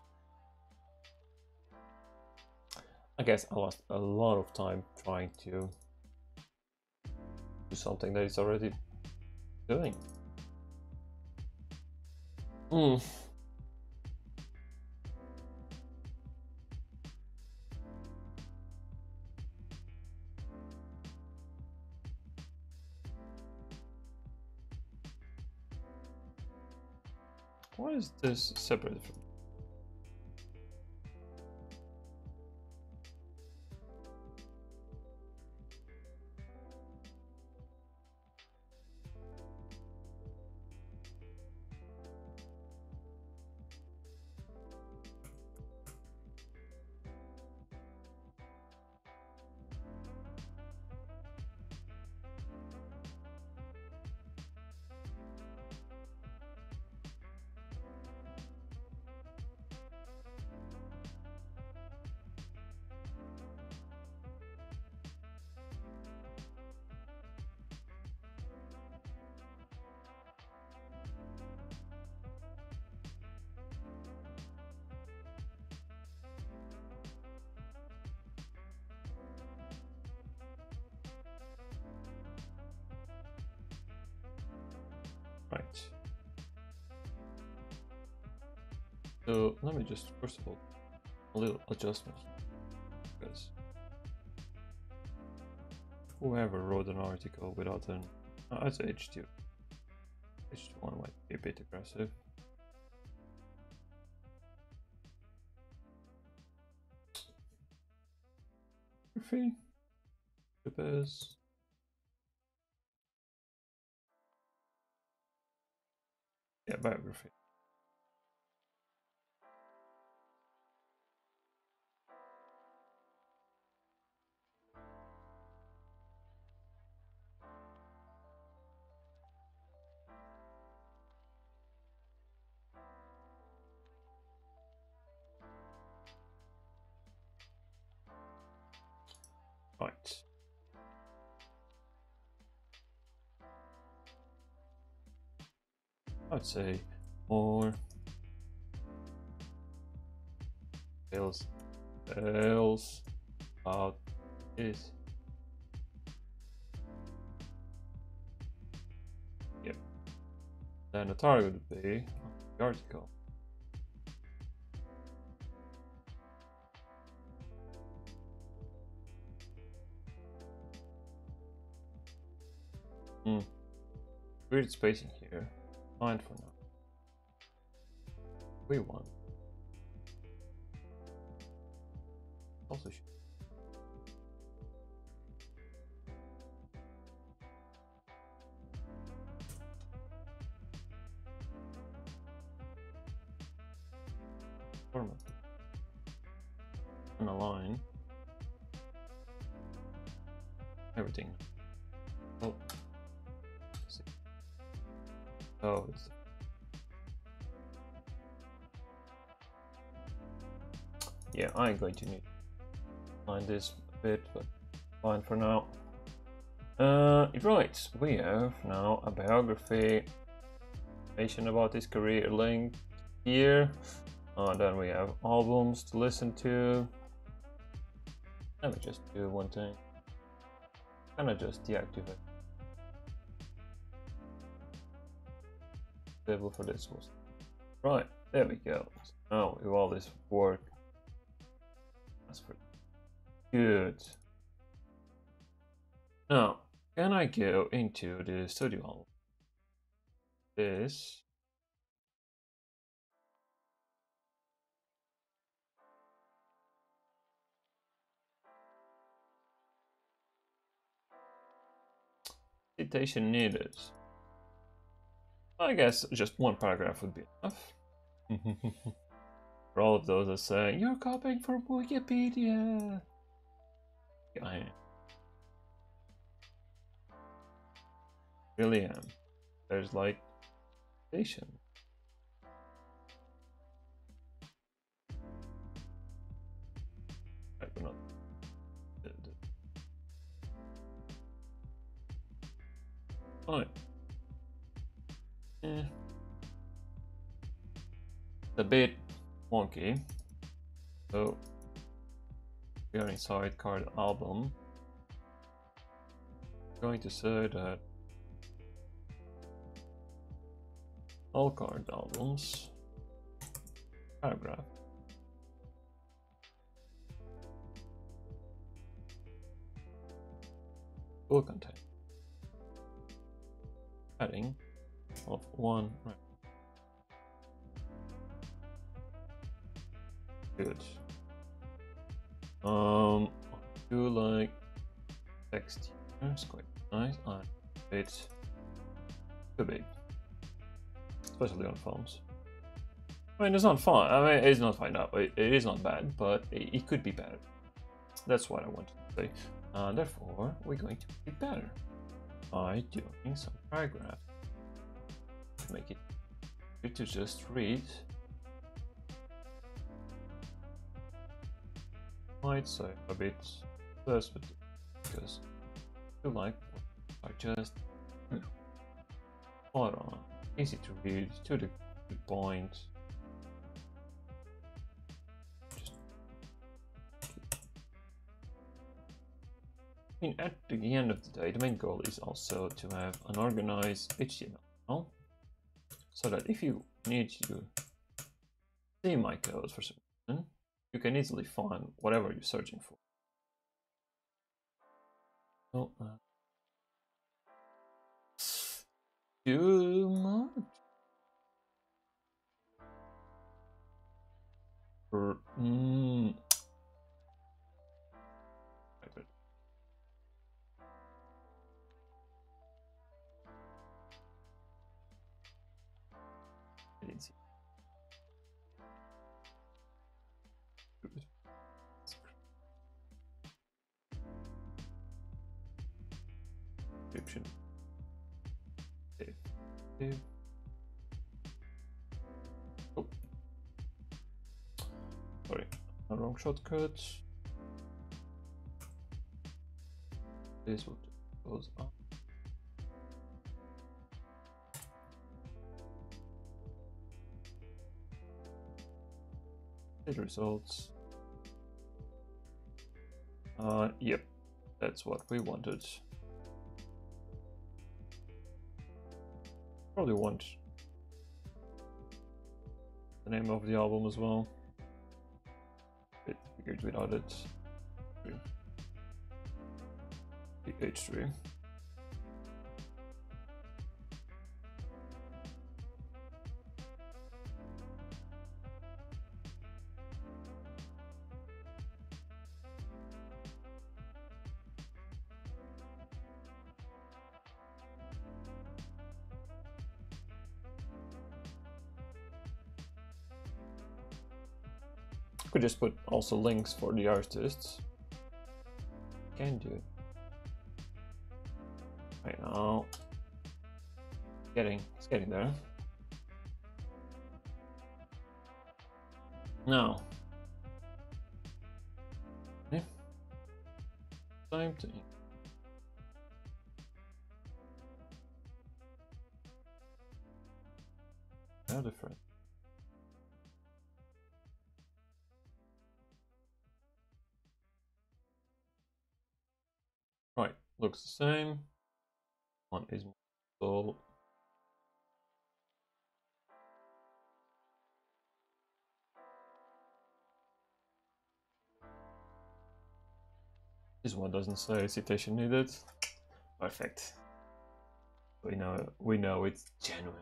I guess I lost a lot of time trying to do something that it's already doing. Hmm. Is this separate from just first of all a little adjustment because whoever wrote an article without an uh, I'd say H2 H2 might be a bit aggressive. Lopez. Yeah, biography. I'd say more else else about this. Yep. Then the target would be the article. Hmm. Weird spacing here. Fine for now. We won. Also. Bit, but fine for now. Uh, right, we have now a biography, information about his career link here. Uh, then we have albums to listen to. Let me just do one thing. Kind of just deactivate. Table for this was right. There we go. now with all this work, that's pretty good. Now, can I go into the studio album? This citation needed. I guess just one paragraph would be enough. For all of those that say, you're copying from Wikipedia. I am. Really am. There's like station. Right, we're not Fine. Yeah. A bit wonky. So we are inside card album. I'm going to say that all card albums paragraph will contain padding of one. Right. Good. Um, do like text. It's quite nice. Uh, it's too big, especially on phones. I mean, it's not fine. I mean, it's not fine now. It, it is not bad, but it, it could be better. That's what I wanted to say. Uh, therefore, we're going to make it better by doing some paragraph make it to just read. Might say a bit less, but because you like I just hmm. you know, on, easy to read, to the, the point. I mean, at the end of the day, the main goal is also to have an organized HTML so that if you need to see my code for some reason, you can easily find whatever you're searching for. Oh, uh, too much. mm, a wrong shortcut. This would goes up. The results. Uh, yep, that's what we wanted. Probably want the name of the album as well without audits, H3. Could just put also links for the artists. Can do. Right now. Getting it's getting there. Now. Okay. Time to looks the same. One is so This one doesn't say citation needed. Perfect. We know we know it's genuine.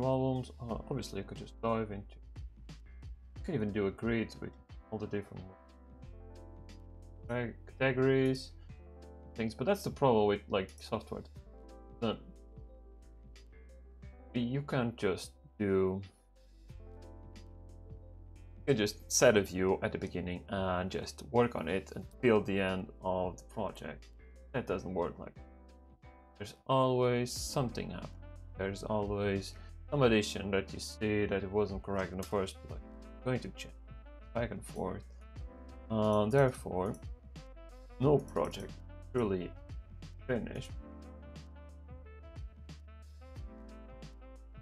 Albums, uh, obviously you could just dive into, you can even do a grid with all the different categories, things, but that's the problem with like software. That you can't just do, you can just set a view at the beginning and just work on it until the end of the project. That doesn't work like. There's always something up. There's always addition that you see that it wasn't correct in the first place. I'm going to check back and forth. Uh, therefore, no project truly finished.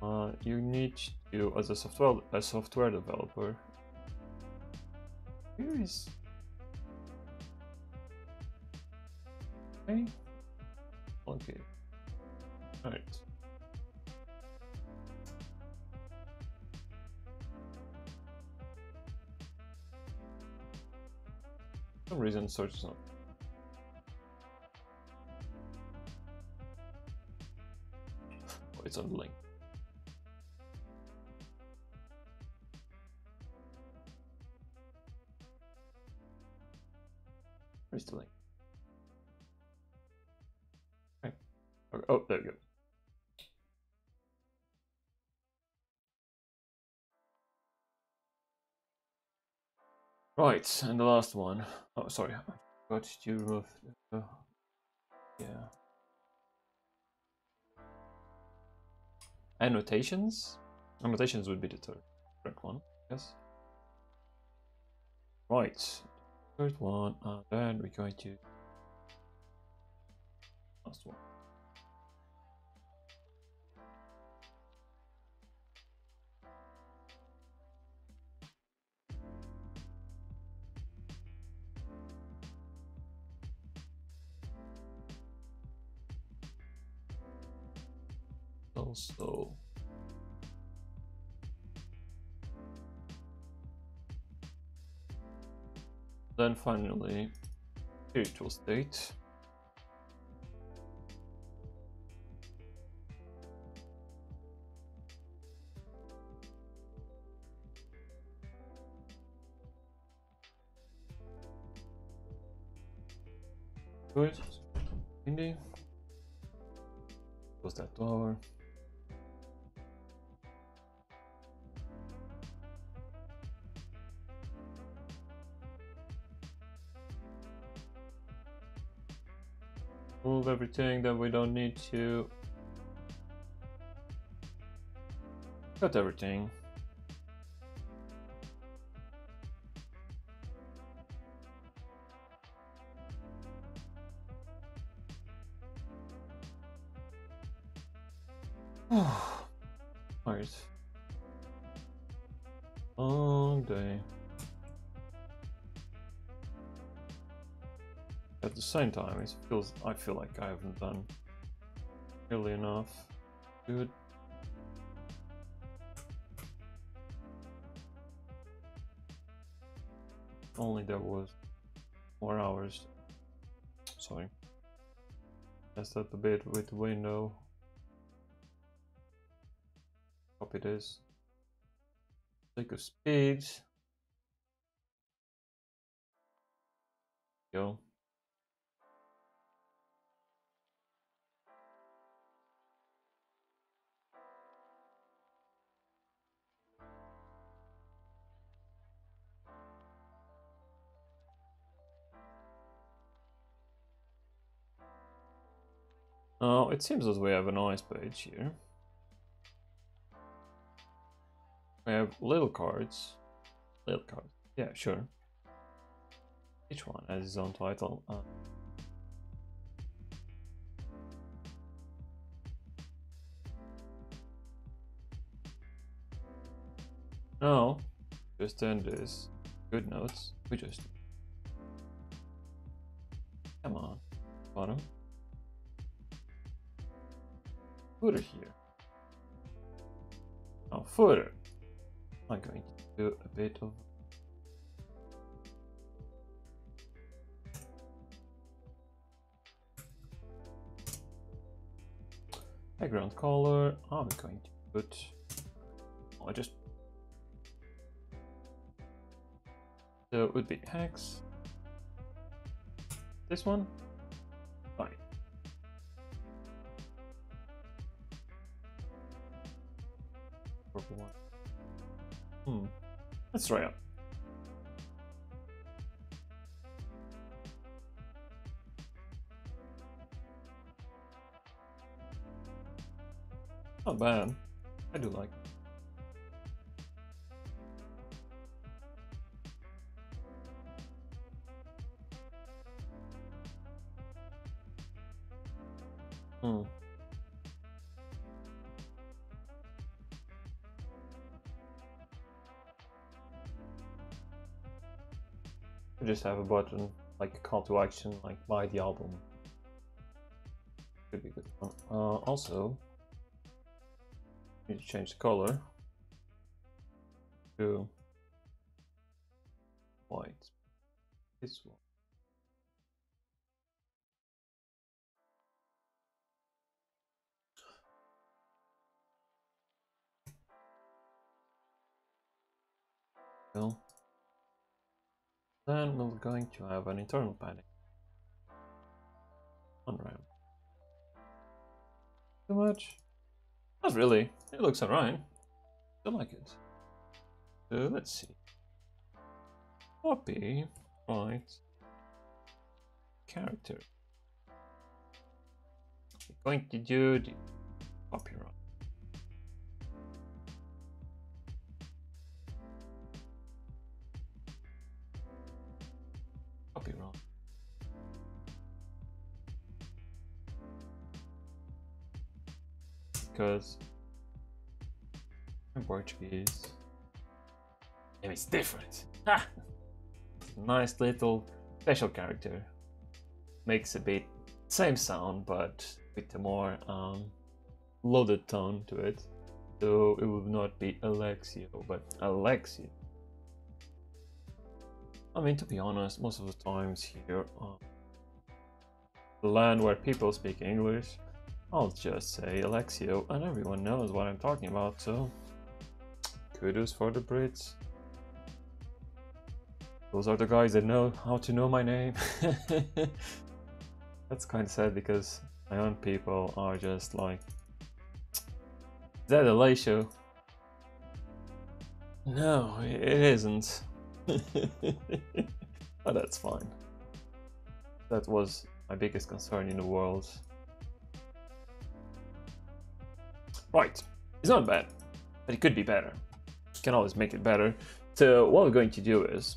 Uh, you need to, as a software a software developer, here is okay. Okay. All right. Some reason search is not. Oh, it's on the link. Where's the link? Okay. Oh, there we go. Right, and the last one. Oh, sorry, I got to remove. Uh, yeah. Annotations. Annotations would be the third correct one. Yes. Right, third one, and then we're going to last one. Also then finally spiritual state Good. Quindi close that door. Move everything that we don't need to. Cut everything. Same time, it feels I feel like I haven't done nearly enough. Good. Only there was more hours. Sorry. Messed up a bit with the window. Copy this. Take a speed. Go. Oh, it seems as we have a nice page here. We have little cards. Little cards. Yeah, sure. Each one has its own title. Uh, no, just end this. Good notes. We just. Come on, bottom. Footer here. Oh, footer. I'm going to do a bit of background color. I'm going to put. Oh, I just. So it would be hex. This one. Fine. Purple one. Hmm. Let's try it. Not bad. I do like. it. Just have a button, like a call to action, like buy the album. Could be good. fun. Uh, also, need to change the color to white. This one. So, then we're going to have an internal padding on rem. Too much? Not really. It looks alright. I like it. So let's see. Copy, right, character. We're going to do the. Copyright. Because in Portuguese, name is different. Ha! Nice little special character. Makes a bit same sound, but with a more um, loaded tone to it. So it would not be Alexio, but Alexio. I mean, to be honest, most of the times here, uh, the land where people speak English, I'll just say Alexio, and everyone knows what I'm talking about, so kudos for the Brits. Those are the guys that know how to know my name. That's kind of sad because my own people are just like, is that a lay show? No, it isn't. but that's fine. That was my biggest concern in the world. Right, it's not bad, but it could be better. You can always make it better. So what we're going to do is,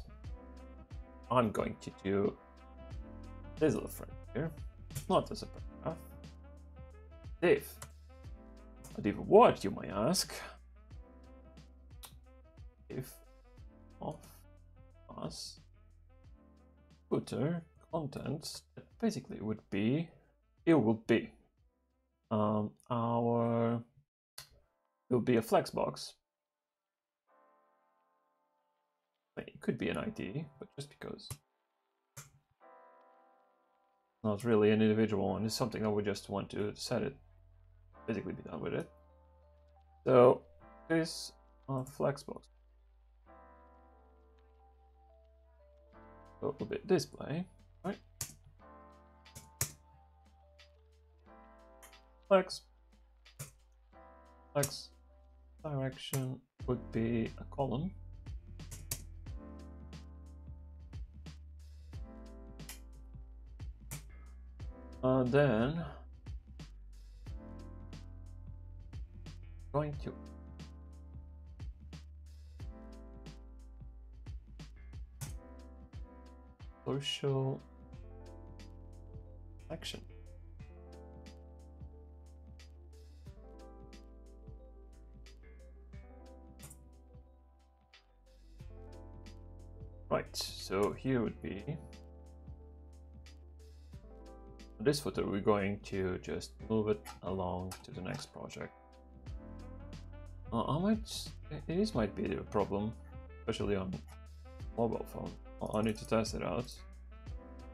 I'm going to do this little friend here, not as a paragraph. Div. A div what, you might ask? If of us footer content basically would be it would be um, our it would be a flexbox it could be an ID but just because not really an individual one. It's something that we just want to set it, basically be done with it. So this uh, flexbox will bit display, right? Flex, flex direction would be a column. And then going to social action. Right, so here would be this footer, we're going to just move it along to the next project. Uh, I might, it is might be a problem, especially on mobile phone. I need to test it out.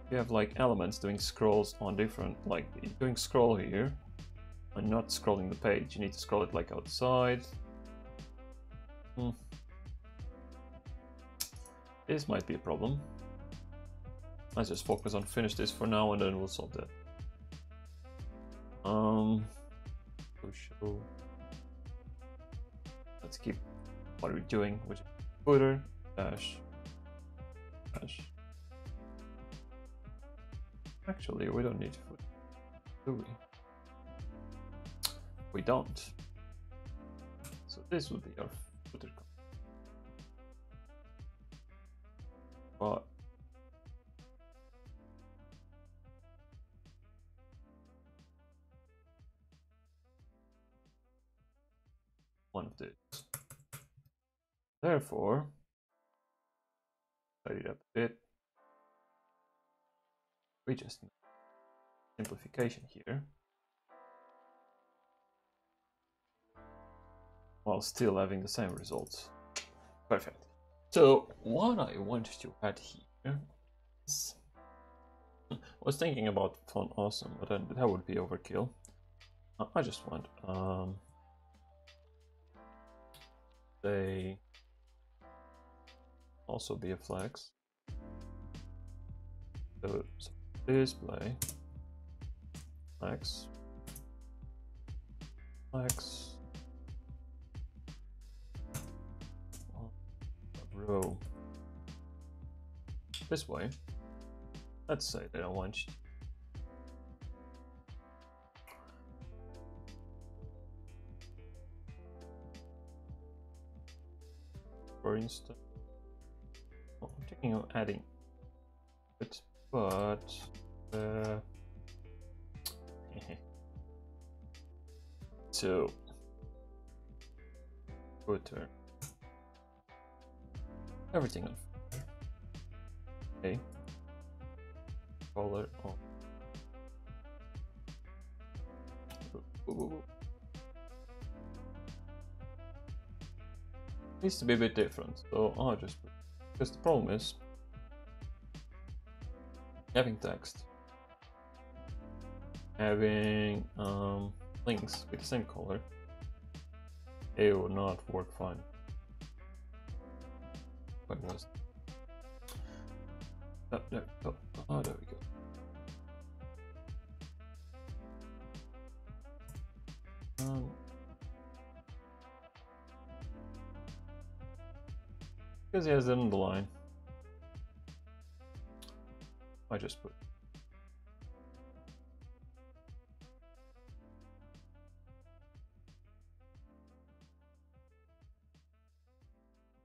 You have like elements doing scrolls on different, like doing scroll here, and not scrolling the page. You need to scroll it like outside. Hmm. This might be a problem. Let's just focus on finish this for now and then we'll solve that. Um. Let's keep what we're doing, which is footer dash dash. Actually, we don't need footer, do we? We don't. So this would be our footer. But one of these. Therefore, tidy it up a bit. We just simplification here. While still having the same results. Perfect. So what I want to add here is I was thinking about font awesome, but then that would be overkill. I just want um say also be a flex. So display flex flex row this way. Let's say that I want for instance. Oh, I'm thinking of adding it, but uh, so footer everything on okay color on needs to be a bit different. So I'll just because the problem is having text, having um, links with the same color, it will not work fine. Was? Oh, there, oh, oh, there we go. Um, Because he has it in the line. I just put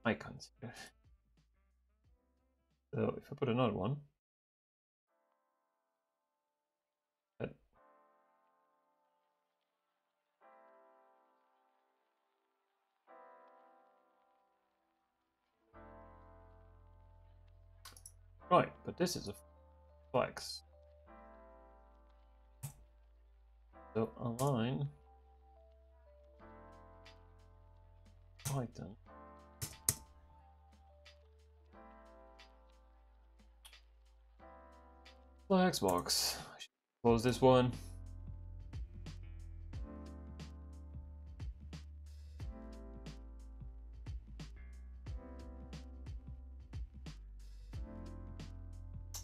icons here. So if I put another one, uh, Right, but this is a flex. So align item flex box. Close this one.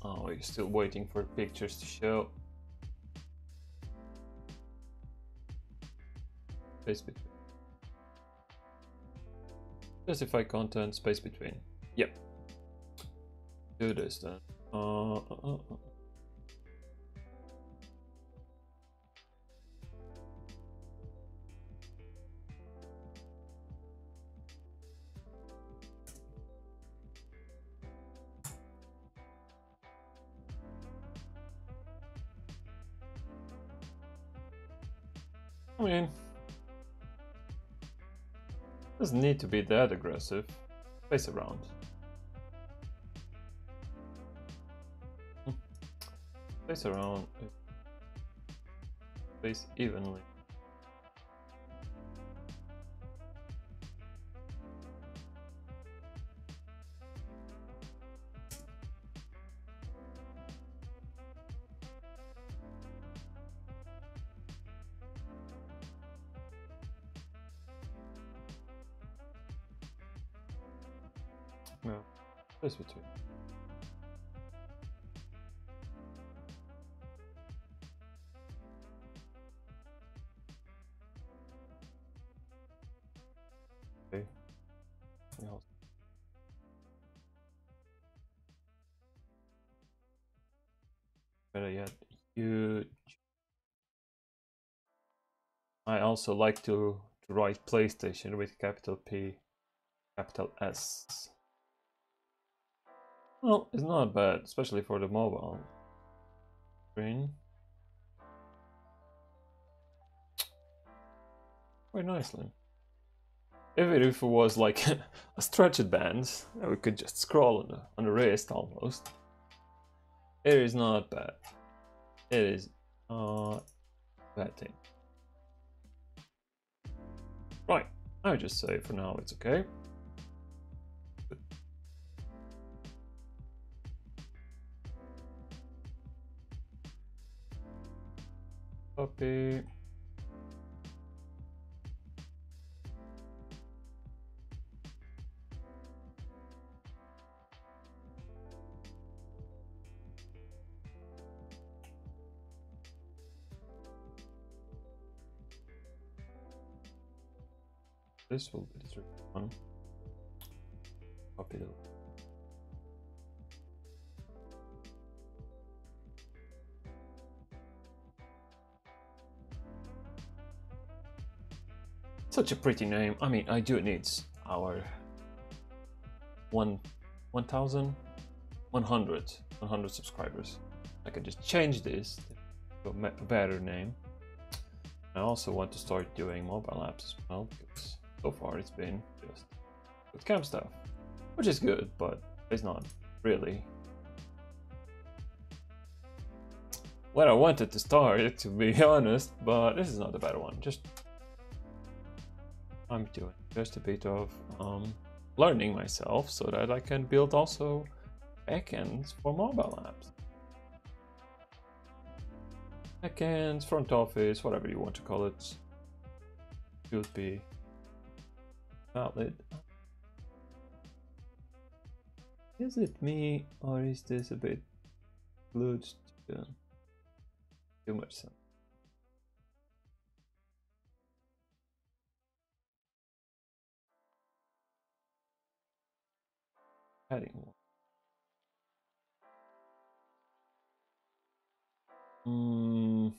Oh, you're still waiting for pictures to show. Space between. Justify content, space between. Yep. Do this then. Uh, uh, uh, to be that aggressive. Space around. Hmm. Space around. Space evenly. Also like to, to write PlayStation with capital P, capital S. Well, it's not bad, especially for the mobile screen. Quite nicely. Even if it was like a stretched band, we could just scroll on the, on the wrist almost. It is not bad. It is not bad thing. I just say for now it's okay. Copy. This will be the one. Copy the Such a pretty name. I mean, I do need our one, 1,000, 100, 100 subscribers. I can just change this to a better name. I also want to start doing mobile apps as well because so far it's been just cam stuff, which is good, but it's not really what I wanted to start, to be honest, but this is not a bad one. Just I'm doing just a bit of um, learning myself so that I can build also backends for mobile apps. Backends, front office, whatever you want to call it, should be valid. Is it me or is this a bit glued to too much sense? Heading one. Mm,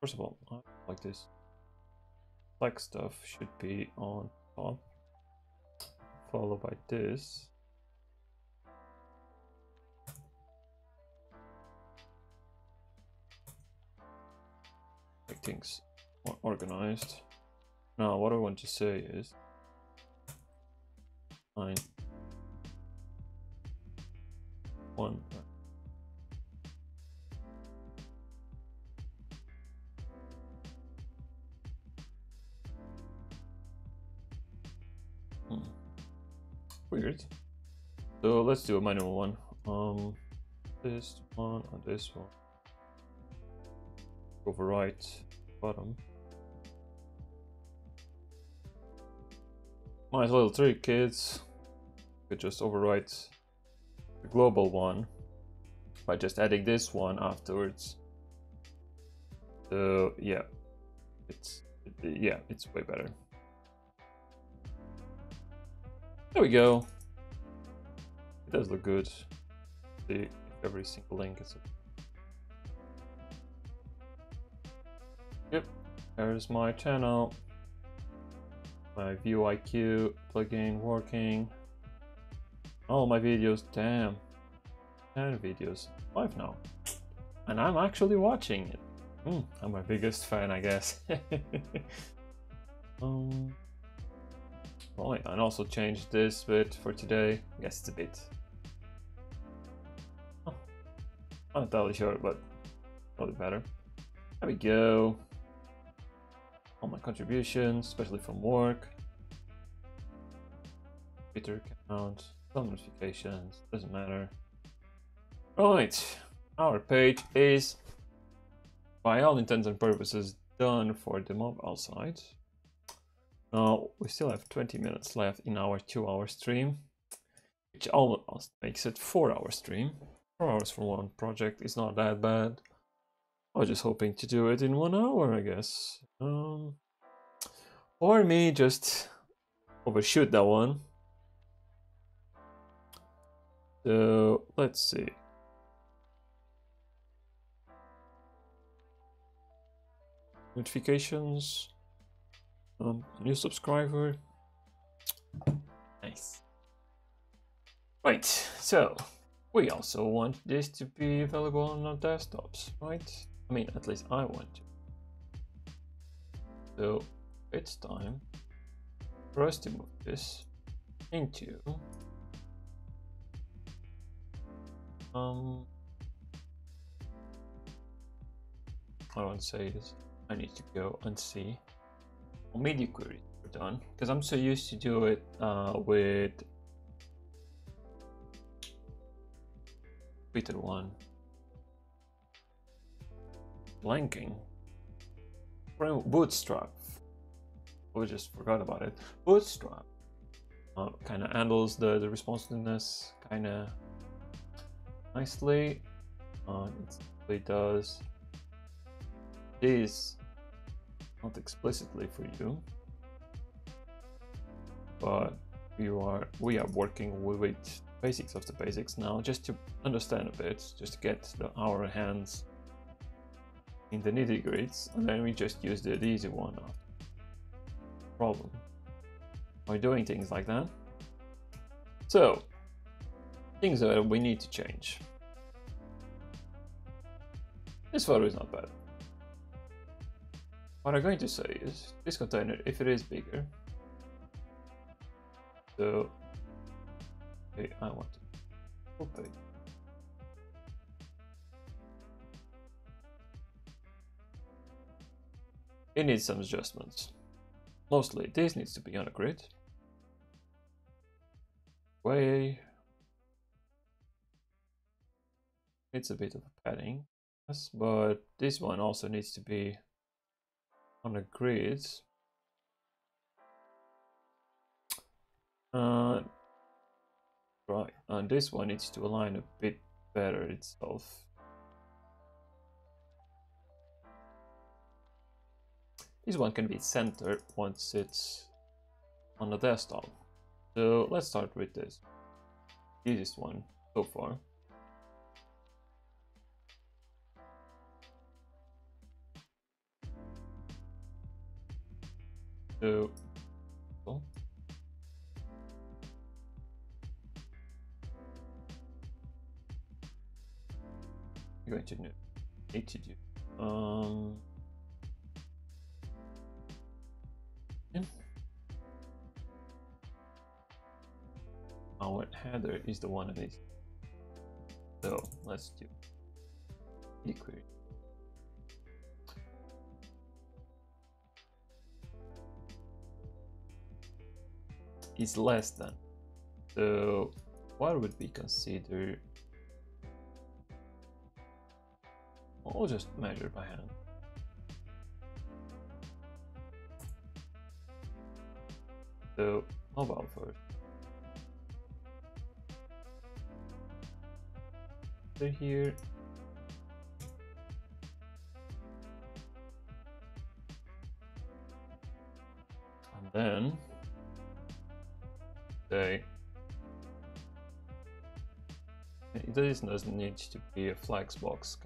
first of all, I like this. Black stuff should be on top, followed by this. Make things more organized. Now, what I want to say is, fine one. Weird. So let's do a manual one. Um, this one and this one. overwrite bottom. Nice little trick, kids. You could just overwrite the global one by just adding this one afterwards. So yeah, it's yeah, it's way better. There we go. It does look good. See every single link is. Yep, there's my channel. My vidIQ plugin working. All my videos, damn. 10 videos, 5 now. And I'm actually watching it. Mm, I'm my biggest fan, I guess. um, oh, and also change this bit for today. I guess it's a bit. Oh, not totally sure, but probably better. There we go. All my contributions, especially from work. Twitter account, some notifications, doesn't matter. Right, our page is by all intents and purposes done for the mobile side. Now we still have 20 minutes left in our two hour stream, which almost makes it four hour stream. Four hours for one project is not that bad. I was just hoping to do it in one hour, I guess. Um, or me just overshoot that one. So let's see. notifications um, new subscriber. Nice. Right so we also want this to be available on our desktops right? I mean at least i want to. So it's time for us to move this into um I won't say this. I need to go and see queries are done because I'm so used to do it uh, with Twitter one. Blanking. Bootstrap. We just forgot about it. Bootstrap. Uh, kind of handles the, the responsiveness kind of nicely. Uh, it does. This not explicitly for you, but we are we are working with basics of the basics now, just to understand a bit, just to get the, our hands in the nitty gritty, and then we just use the easy one. Problem by doing things like that. So things that we need to change. This photo is not bad. What I'm going to say is this container, if it is bigger, so okay, I want to open. It needs some adjustments. Mostly this needs to be on a grid. Way it's a bit of a padding, yes, but this one also needs to be on the grid. Uh, right, and this one needs to align a bit better itself. This one can be centered once it's on the desktop. So let's start with this. Easiest one so far. Oh. you're going to need to do um yeah. our header is the one that is so let's do. Query is less than. So what would we consider? I'll just measure by hand. So mobile first. So here and then say this doesn't need to be a flex box.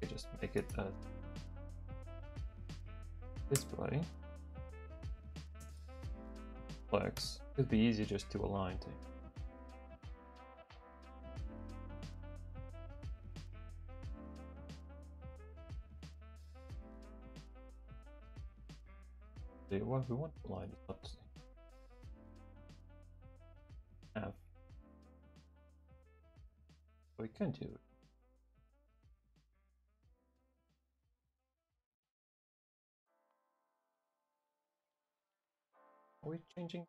You just make it a display. Flex. It'd be easy just to align to. See what we want to align is not We can do it. Are we changing?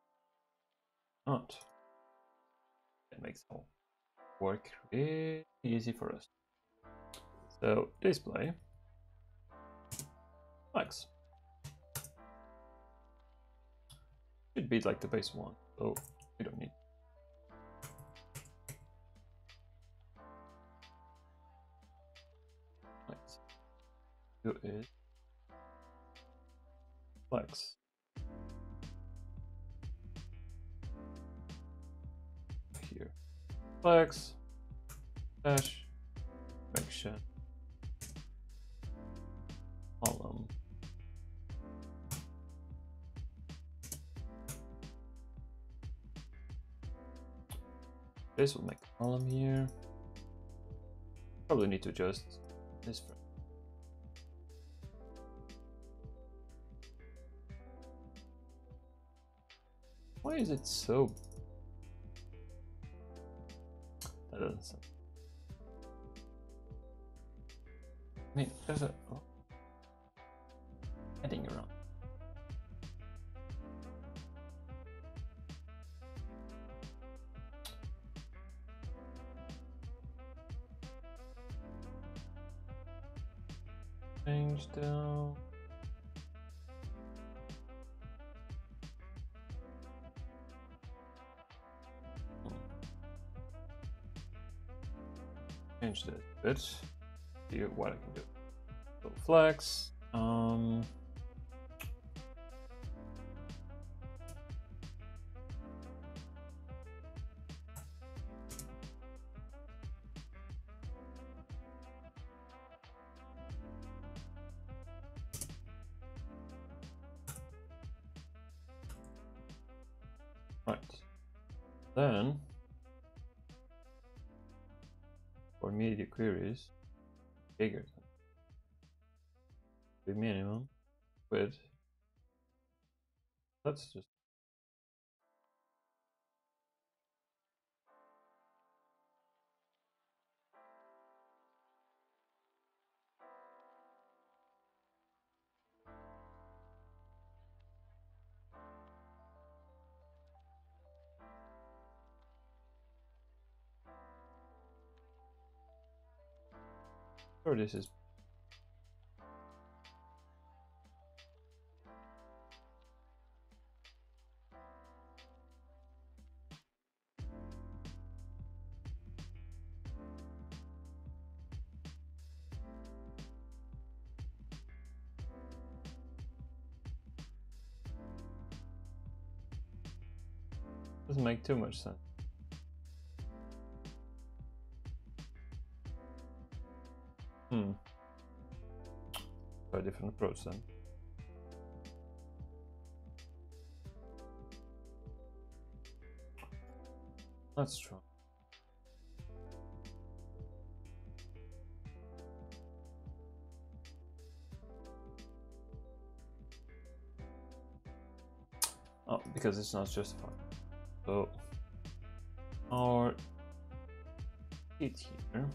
Not. That makes all work really easy for us. So display flex should be like the base one, so we don't need. Do is flex. here. Flex, dash, direction, column. This will make a column here. Probably need to adjust this. For Why is it so that doesn't sound. I mean, there's a oh. See I can do. So flex. Let's just Sure, this is too much sense. Hmm. A different approach then. That's true. Oh, because it's not justified. So our hit here.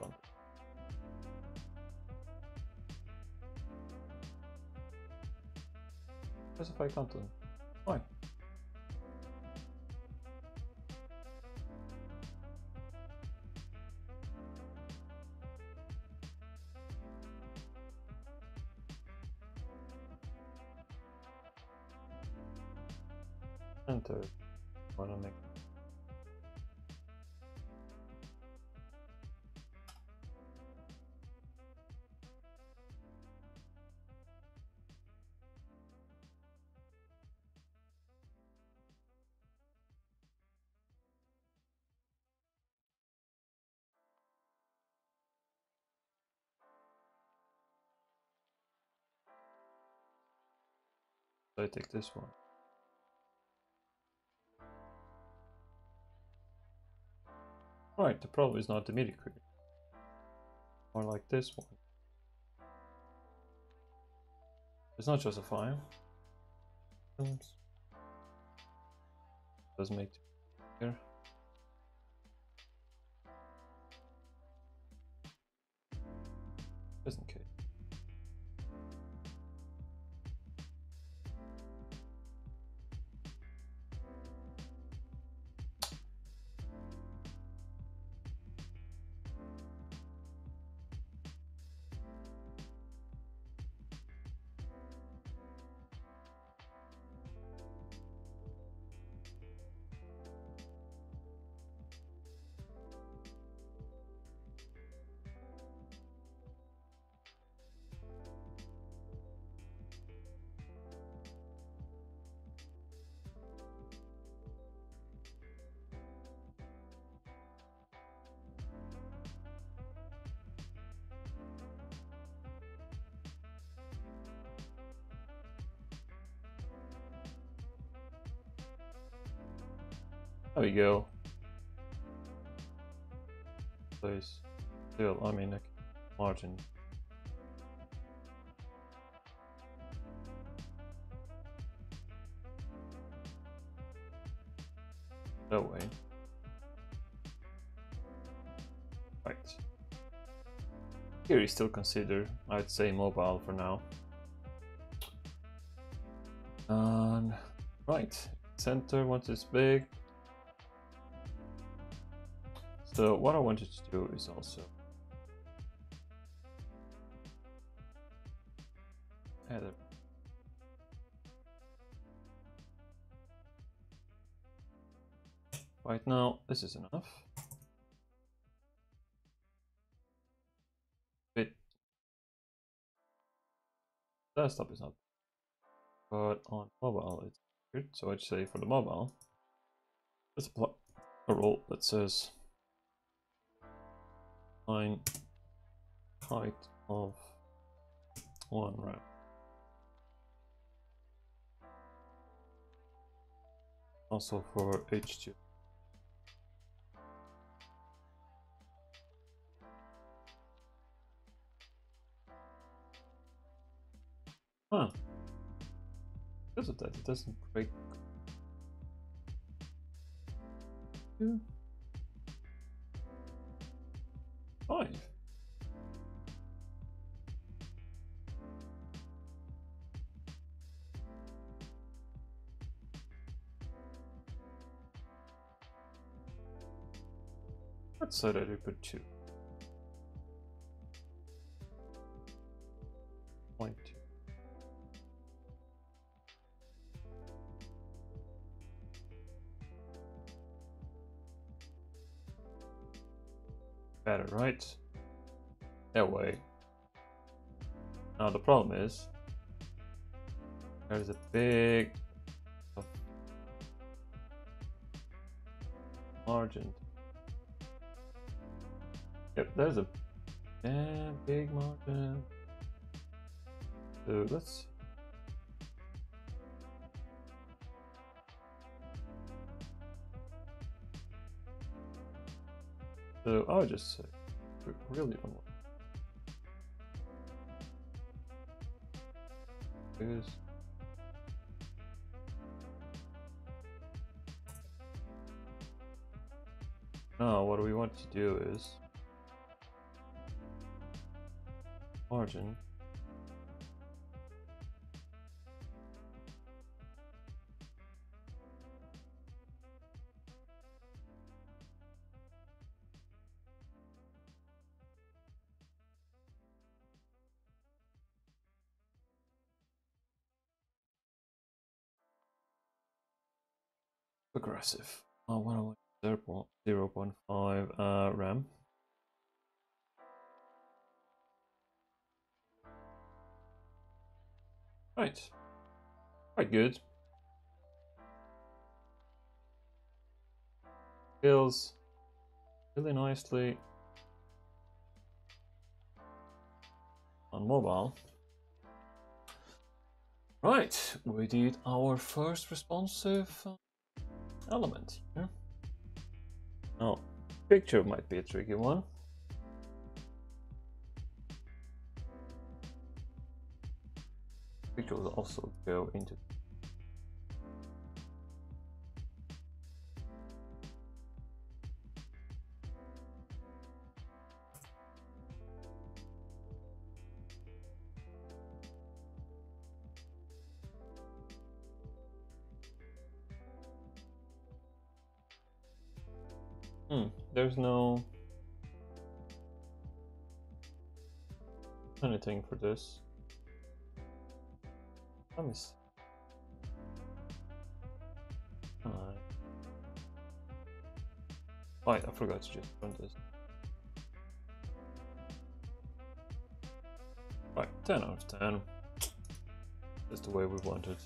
Gone. Justify content. Center. Wanna make I take this one. Right, the problem is not the media query. More like this one. It's not justifying. Does make here. Just in case. We go. Please. Still, I mean, like, margin. No way. Right. Here you still consider, I'd say mobile for now. And right, center once it's big, so what I wanted to do is also add a Right now, this is enough. Bit desktop is not, but on mobile it's good. So I'd say for the mobile, let's apply a rule that says line height of one rem. Also for H2. Huh. Because of that, it doesn't break. Yeah. Five. Let's say that we put two. Better, right? That way. Now the problem is there's a big margin. Yep, there's a damn big margin. So let's So I'll just say really don't want because now what we want to do is margin aggressive. Oh, 101 0 0.5 uh, rem. Right. Quite good. Feels really nicely on mobile. Right, we did our first responsive element here. Now, picture might be a tricky one. Picture will also go into anything for this. Let me see. Alright. Right, I forgot to just run this. Right, 10 out of 10. That's the way we want it.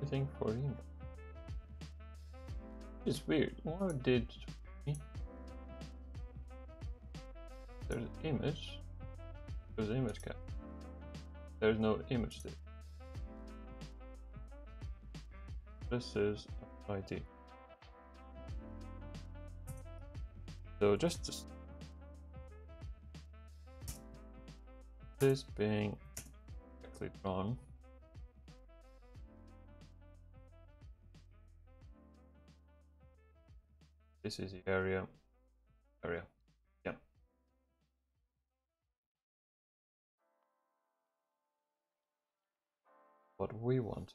Anything for him? It's weird. Why did there's an image? There's an image cap. There's no image there. This is ID. So just, just this being correctly drawn. This is the area. Area. Yeah. What we want.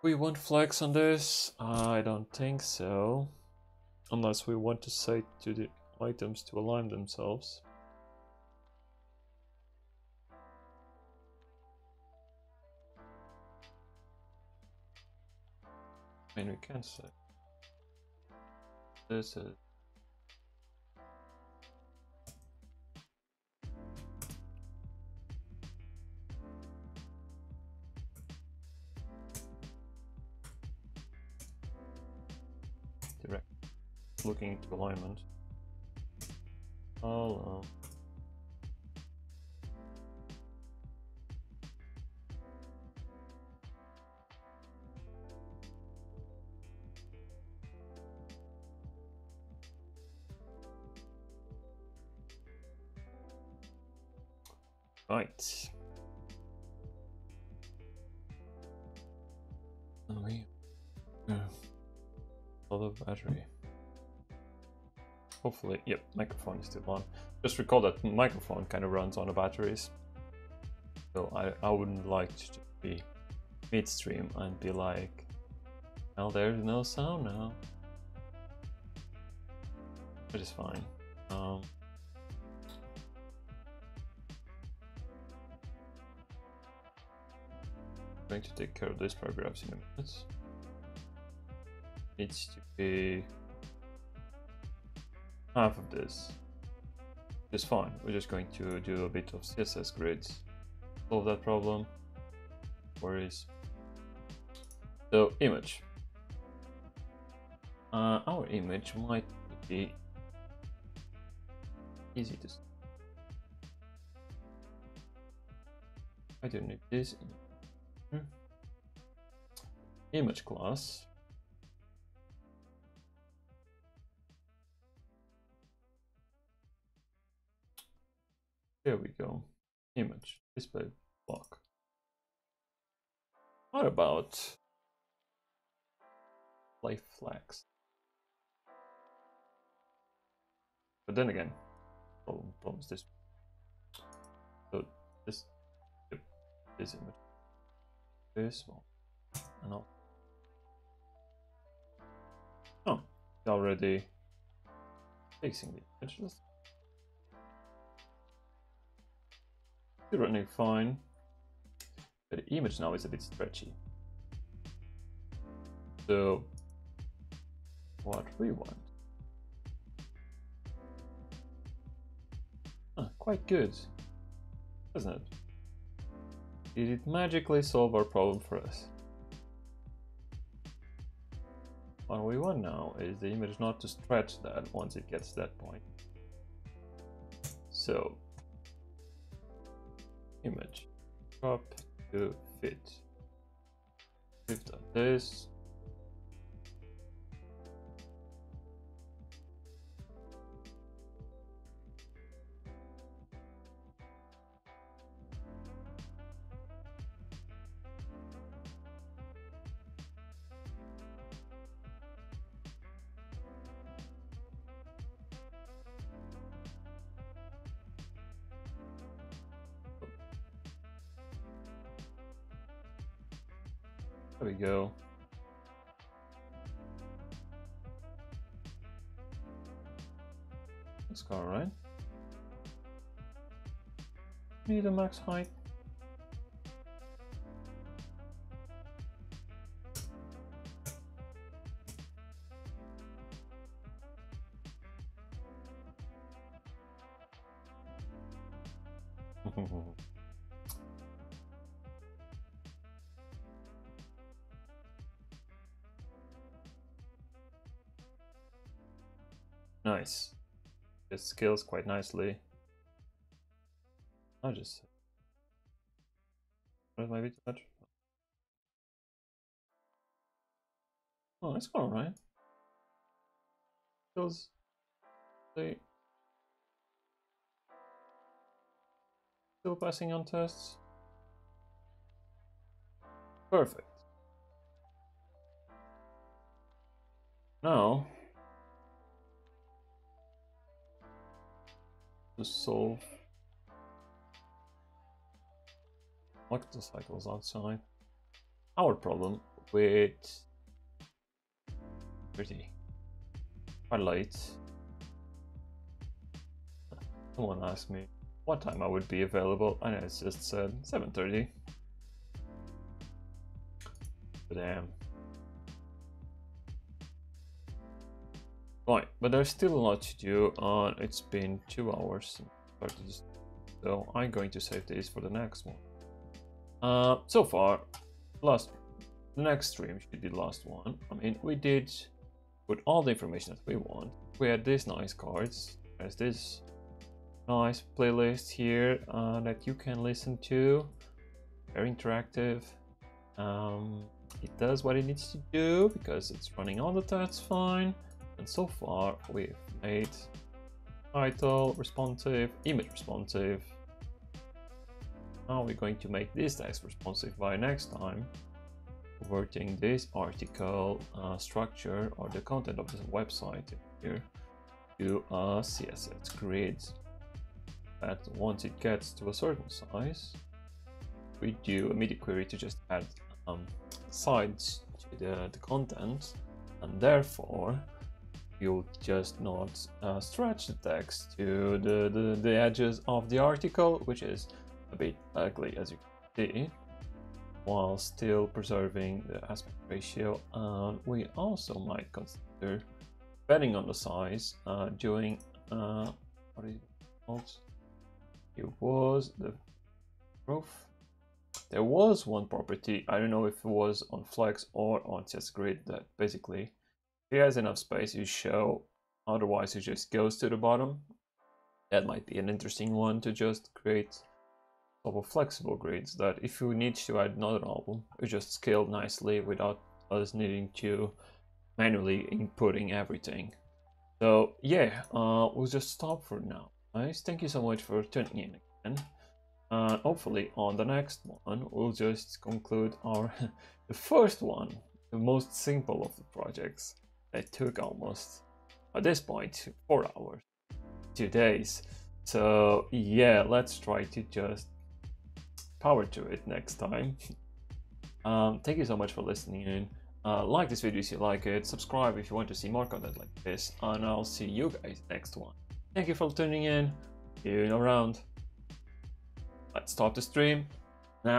We want flags on this? I don't think so. Unless we want to say to the items to align themselves. Mean, we can say this is direct. Looking into alignment. Oh, Right. And we. Other battery. Hopefully, yep, microphone is still on. Just recall that microphone kind of runs on the batteries. So I, I wouldn't like to be midstream and be like, well, there's no sound now. But it's fine. Um, going to take care of these paragraphs in a minute. Needs to be half of this. It's fine. We're just going to do a bit of CSS grids. Solve that problem. Worries. So image. Uh, our image might be easy to. I don't need this. Image class. There we go. Image display block. What about life flags? But then again, problem, problem is this. So this, this image this one. And I'll... already fixing the. Let's Still running fine. But the image now is a bit stretchy. So what we want. Ah, quite good, isn't it? Did it magically solve our problem for us? What we want now is the image not to stretch that once it gets that point. So, image, crop to fit. Shift this, Need a max height. Nice. It scales quite nicely. I just that might be too much. Oh, it's all right. Feels they still passing on tests. Perfect. Now to solve cycles outside. Our problem with pretty quite late. Someone asked me what time I would be available. I know it's just said 7.30. But damn. Right, but there's still a lot to do. Uh, it's been two hours, so I'm going to save this for the next one. Uh, so far, last the next stream should be the last one. I mean, we did put all the information that we want. We had these nice cards. There's this nice playlist here uh, that you can listen to. Very interactive. Um, it does what it needs to do because it's running all the tests fine. And so far we've made title responsive, image responsive. Now we're going to make this text responsive by next time, converting this article uh, structure or the content of the website here to a CSS grid. That once it gets to a certain size, we do a media query to just add um, sides to the, the content and therefore you'll just not uh, stretch the text to the, the, the, edges of the article, which is a bit ugly as you can see, while still preserving the aspect ratio. And we also might consider, depending on the size, uh, doing, uh, what is it called? It was the roof. There was one property, I don't know if it was on Flex or on CSS Grid, that basically he has enough space, you show. Otherwise, it just goes to the bottom. That might be an interesting one to just create of flexible grids that if you need to add another album, you just scale nicely without us needing to manually inputting everything. So yeah, uh, we'll just stop for now. Guys, thank you so much for tuning in again. Uh, hopefully on the next one, we'll just conclude our the first one, the most simple of the projects. It took almost, at this point, four hours, two days. So yeah, let's try to just power to it next time. um, thank you so much for listening in. Uh, like this video if you like it, subscribe if you want to see more content like this, and I'll see you guys next one. Thank you for tuning in, see you around. Let's start the stream.